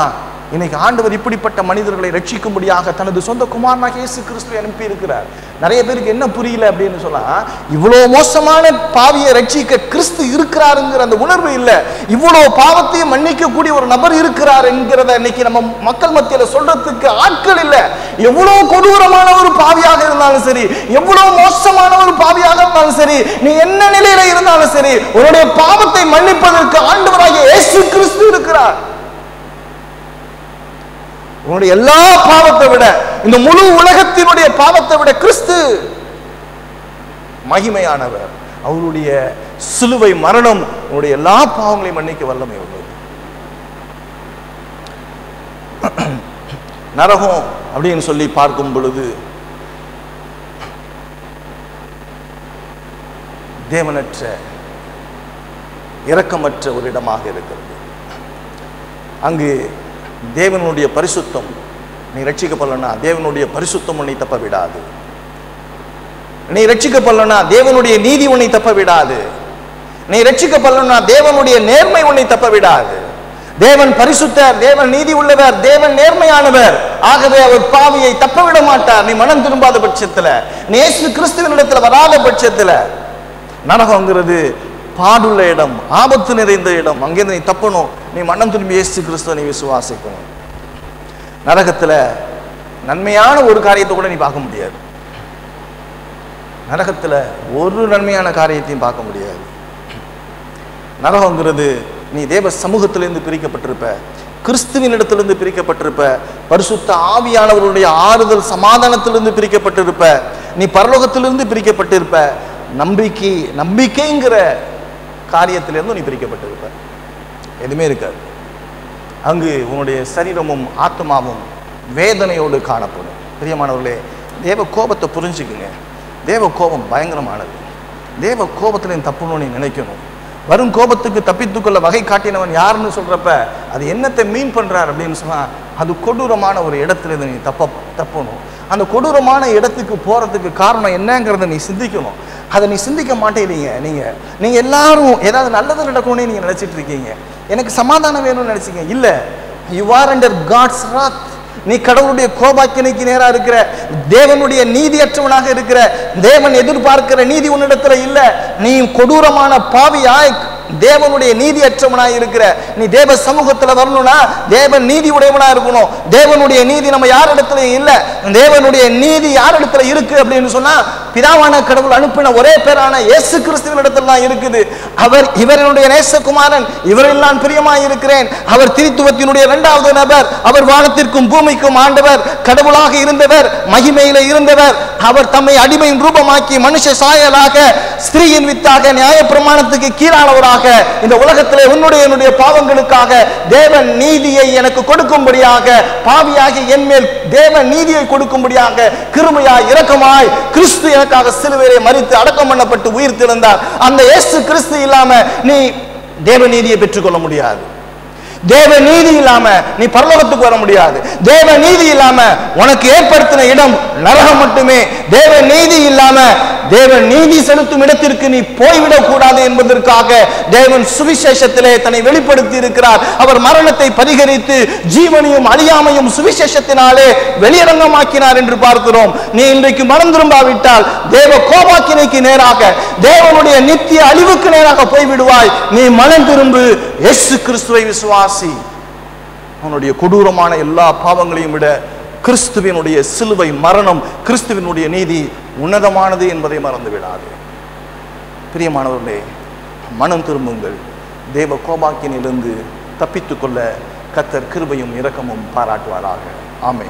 இன்னைக்கு ஆண்டவர் இப்படிப்பட்ட மனிதர்களை ரட்சிக்கும்படியாக தனது சொந்த குமாரனாக இயேசு கிறிஸ்துவை அனுப்பி இருக்கிறார் நிறைய பேருக்கு என்ன புரியல அப்படின்னு சொன்னா இவ்வளோ மோசமான பாவியை ரட்சிக்க கிறிஸ்து இருக்கிறாருங்கிற அந்த உணர்வு இல்லை. இவ்வளோ பாவத்தையும் மன்னிக்கக்கூடிய ஒரு நபர் இருக்கிறார் என்கிறத இன்னைக்கு நம்ம மக்கள் மத்தியில சொல்றதுக்கு ஆட்கள் இல்லை. எவ்வளோ கொடூரமான ஒரு பாவியாக இருந்தாலும் சரி எவ்வளோ மோசமான ஒரு பாவியாக இருந்தாலும் சரி நீ என்ன நிலையில இருந்தாலும் சரி உன்னுடைய பாவத்தை மன்னிப்பதற்கு ஆண்டவராகிய இயேசு கிறிஸ்து இருக்கிறார். உன்னுடைய எல்லா பாவத்தை விட இந்த முழு உலகத்தினுடைய பாவத்தை விட கிறிஸ்து மகிமையானவர். அவருடைய சிலுவை மரணம் உன்னுடைய எல்லா பாவங்களையும் மன்னிக்க வல்லமை உள்ளது. நரகம் அப்படின்னு சொல்லி பார்க்கும் பொழுது தேவனற்ற இரக்கமற்ற ஒரு இடமாக இருக்கிறது. அங்கு தேவனுடைய பரிசுத்தம் நீ ரட்சிக்கப்படலன்னா தேவனுடைய பரிசுத்தம் உன்னை தப்ப விடாது நீ ரட்சிக்கப்படலன்னா தேவனுடைய நீதி உன்னை தப்ப விடாது நீ ரட்சிக்கப்படலன்னா தேவனுடைய நேர்மை உன்னை தப்ப விடாது தேவன் பரிசுத்தர் தேவன் நீதி உள்ளவர் தேவன் நேர்மையானவர். ஆகவே அவர் பாவியை தப்ப விட மாட்டார். நீ மனம் திரும்பாத பட்சத்துல நீ இயேசு கிறிஸ்துவனிடத்துல வராத பட்சத்துல. நரகங்கிறது பாடுள்ள இடம் ஆபத்து நிறைந்த இடம். அங்கேருந்து நீ தப்பணும். நீ மனம் திரும்பி ஏசு கிறிஸ்துவ நீ விசுவாசிக்கணும். நரகத்துல நன்மையான ஒரு காரியத்தை கூட நீ பார்க்க முடியாது. நரகத்துல ஒரு நன்மையான காரியத்தையும் பார்க்க முடியாது. நரகங்கிறது நீ தேவ சமூகத்திலிருந்து பிரிக்கப்பட்டிருப்ப. கிறிஸ்துவின் இடத்திலிருந்து பிரிக்கப்பட்டிருப்ப. பரிசுத்த ஆவியானவருடைய ஆறுதல் சமாதானத்திலிருந்து பிரிக்கப்பட்டிருப்ப. நீ பரலோகத்திலிருந்து பிரிக்கப்பட்டிருப்ப. நம்பிக்கை நம்பிக்கைங்கிற காரியத்திலிருந்து நீ பிரிக்கப்பட்டிருப்ப. எதுவுமே இருக்காது. அங்கு உன்னுடைய சரீரமும் ஆத்மாவும் வேதனையோடு காணப்படும். பிரியமானவர்களே தேவ கோபத்தை புரிஞ்சுக்குங்க. தேவ கோபம் பயங்கரமானது. தேவ கோபத்தில் நீ தப்பணும்னு நீ நினைக்கணும். வரும் கோபத்துக்கு தப்பித்துக்கொள்ள வகை காட்டினவன் யாருன்னு சொல்கிறப்ப அது என்னத்தை மீன் பண்ணுறார் அப்படின்னு சொன்னால் அது கொடூரமான ஒரு இடத்துல இருந்து நீ தப்ப தப்பணும். அந்த கொடூரமான இடத்துக்கு போகிறதுக்கு காரணம் என்னங்கிறத நீ சிந்திக்கணும். அதை நீ சிந்திக்க மாட்டேறீங்க. நீங்கள் நீங்கள் எல்லாரும் ஏதாவது நல்லது நடக்கணும்னு நீங்கள் நினச்சிட்டு இருக்கீங்க. எனக்கு சமாதானம் வேணும்னு நினச்சிங்க. இல்லை you are under God's wrath நீ கடவுளுடைய கோபாக்கினைக்கு நேராக இருக்கிற தேவனுடைய நீதியற்றவனாக இருக்கிற தேவன் எதிர்பார்க்கிற நீதி உன்னிடத்துல இல்லை. நீ கொடூரமான பாவியாய் தேவனுடைய நீதியற்றவனாய் இருக்கிற. நீ தேவ சமூகத்துல வரணும்னா தேவன் நீதி உடையவனா இருக்கணும். தேவனுடைய நீதி நம்ம யார் இடத்துல இல்ல. தேவனுடைய நீதி யார் இடத்துல இருக்கு அப்படின்னு சொன்னா பிதாவான கடவுள் அனுப்பின ஒரே பேரான இயேசு கிறிஸ்துவின் இடத்துல தான் இருக்குது. அவர் இவரனுடைய நேசகுமாரன் இவரில் நான் பிரியமாயிருக்கிறேன். அவர் திரித்துவத்தினுடைய இரண்டாவது நபர் அவர் வானத்திற்கும் பூமிக்கும் ஆண்டவர் கடவுளாக இருந்தவர் மகிமையில இருந்தவர். அவர் தம்மை அடிமையின் ரூபமாக்கி மனுஷ சாயலாக ஸ்திரீயின் வித்தாக நியாய பிரமாணத்துக்கு கீழானவராக இந்த உலகத்திலே உன்னுடைய என்னுடைய பாவங்களுக்காக தேவன் நீதியை எனக்கு கொடுக்கும்படியாக பாவியாகி என் மேல் தேவன் நீதியை கொடுக்கும்படியாக கிருமையாய் இரக்கமாய் கிறிஸ்து எனக்காக சிலுவையிலே மறித்து அடக்கம் பண்ணப்பட்டு உயிர் திறந்தார் அந்த இயேசு கிறிஸ்து இல்லாம நீ தேவ நீதியை பெற்றுக்கொள்ள முடியாது. தேவ நீதி இல்லாம நீ பரலோகத்துக்கு வர முடியாது. தேவ நீதி இல்லாம உனக்கு ஏற்படுத்தின இடம் நரகம் மட்டுமே. தேவ நீதி இல்லாம தேவ நீதி செலுத்தும் இடத்திற்கு நீ போய்விடக் கூடாது என்பதற்காக தேவன் சுவிசேஷத்திலே தன்னை வெளிப்படுத்தி இருக்கிறார். அவர் மரணத்தை பரிகரித்து ஜீவனையும் அழியாமையும் சுவிசேஷத்தினாலே வெளியரங்கமாக்கினார் என்று பார்க்கிறோம். நீ இன்றைக்கு மனம் திரும்பாவிட்டால் தேவ கோபாக்கினைக்கு நேராக தேவனுடைய நித்திய அழிவுக்கு நேராக போய்விடுவாய். நீ மனம் திரும்பு இயேசு கிறிஸ்துவை விசுவாசி. அவனுடைய கொடூரமான எல்லா பாவங்களையும் விட கிறிஸ்துவினுடைய சிலுவை மரணம் கிறிஸ்துவினுடைய நீதி உன்னதமானது என்பதை மறந்து விடாது பிரியமானவர்களே மனம் திரும்புங்கள். தேவ கோபாக்கினிலிருந்து தப்பித்துக்கொள்ள கத்தர் கிருபையும் இரக்கமும் பாராட்டுவாராக. ஆமே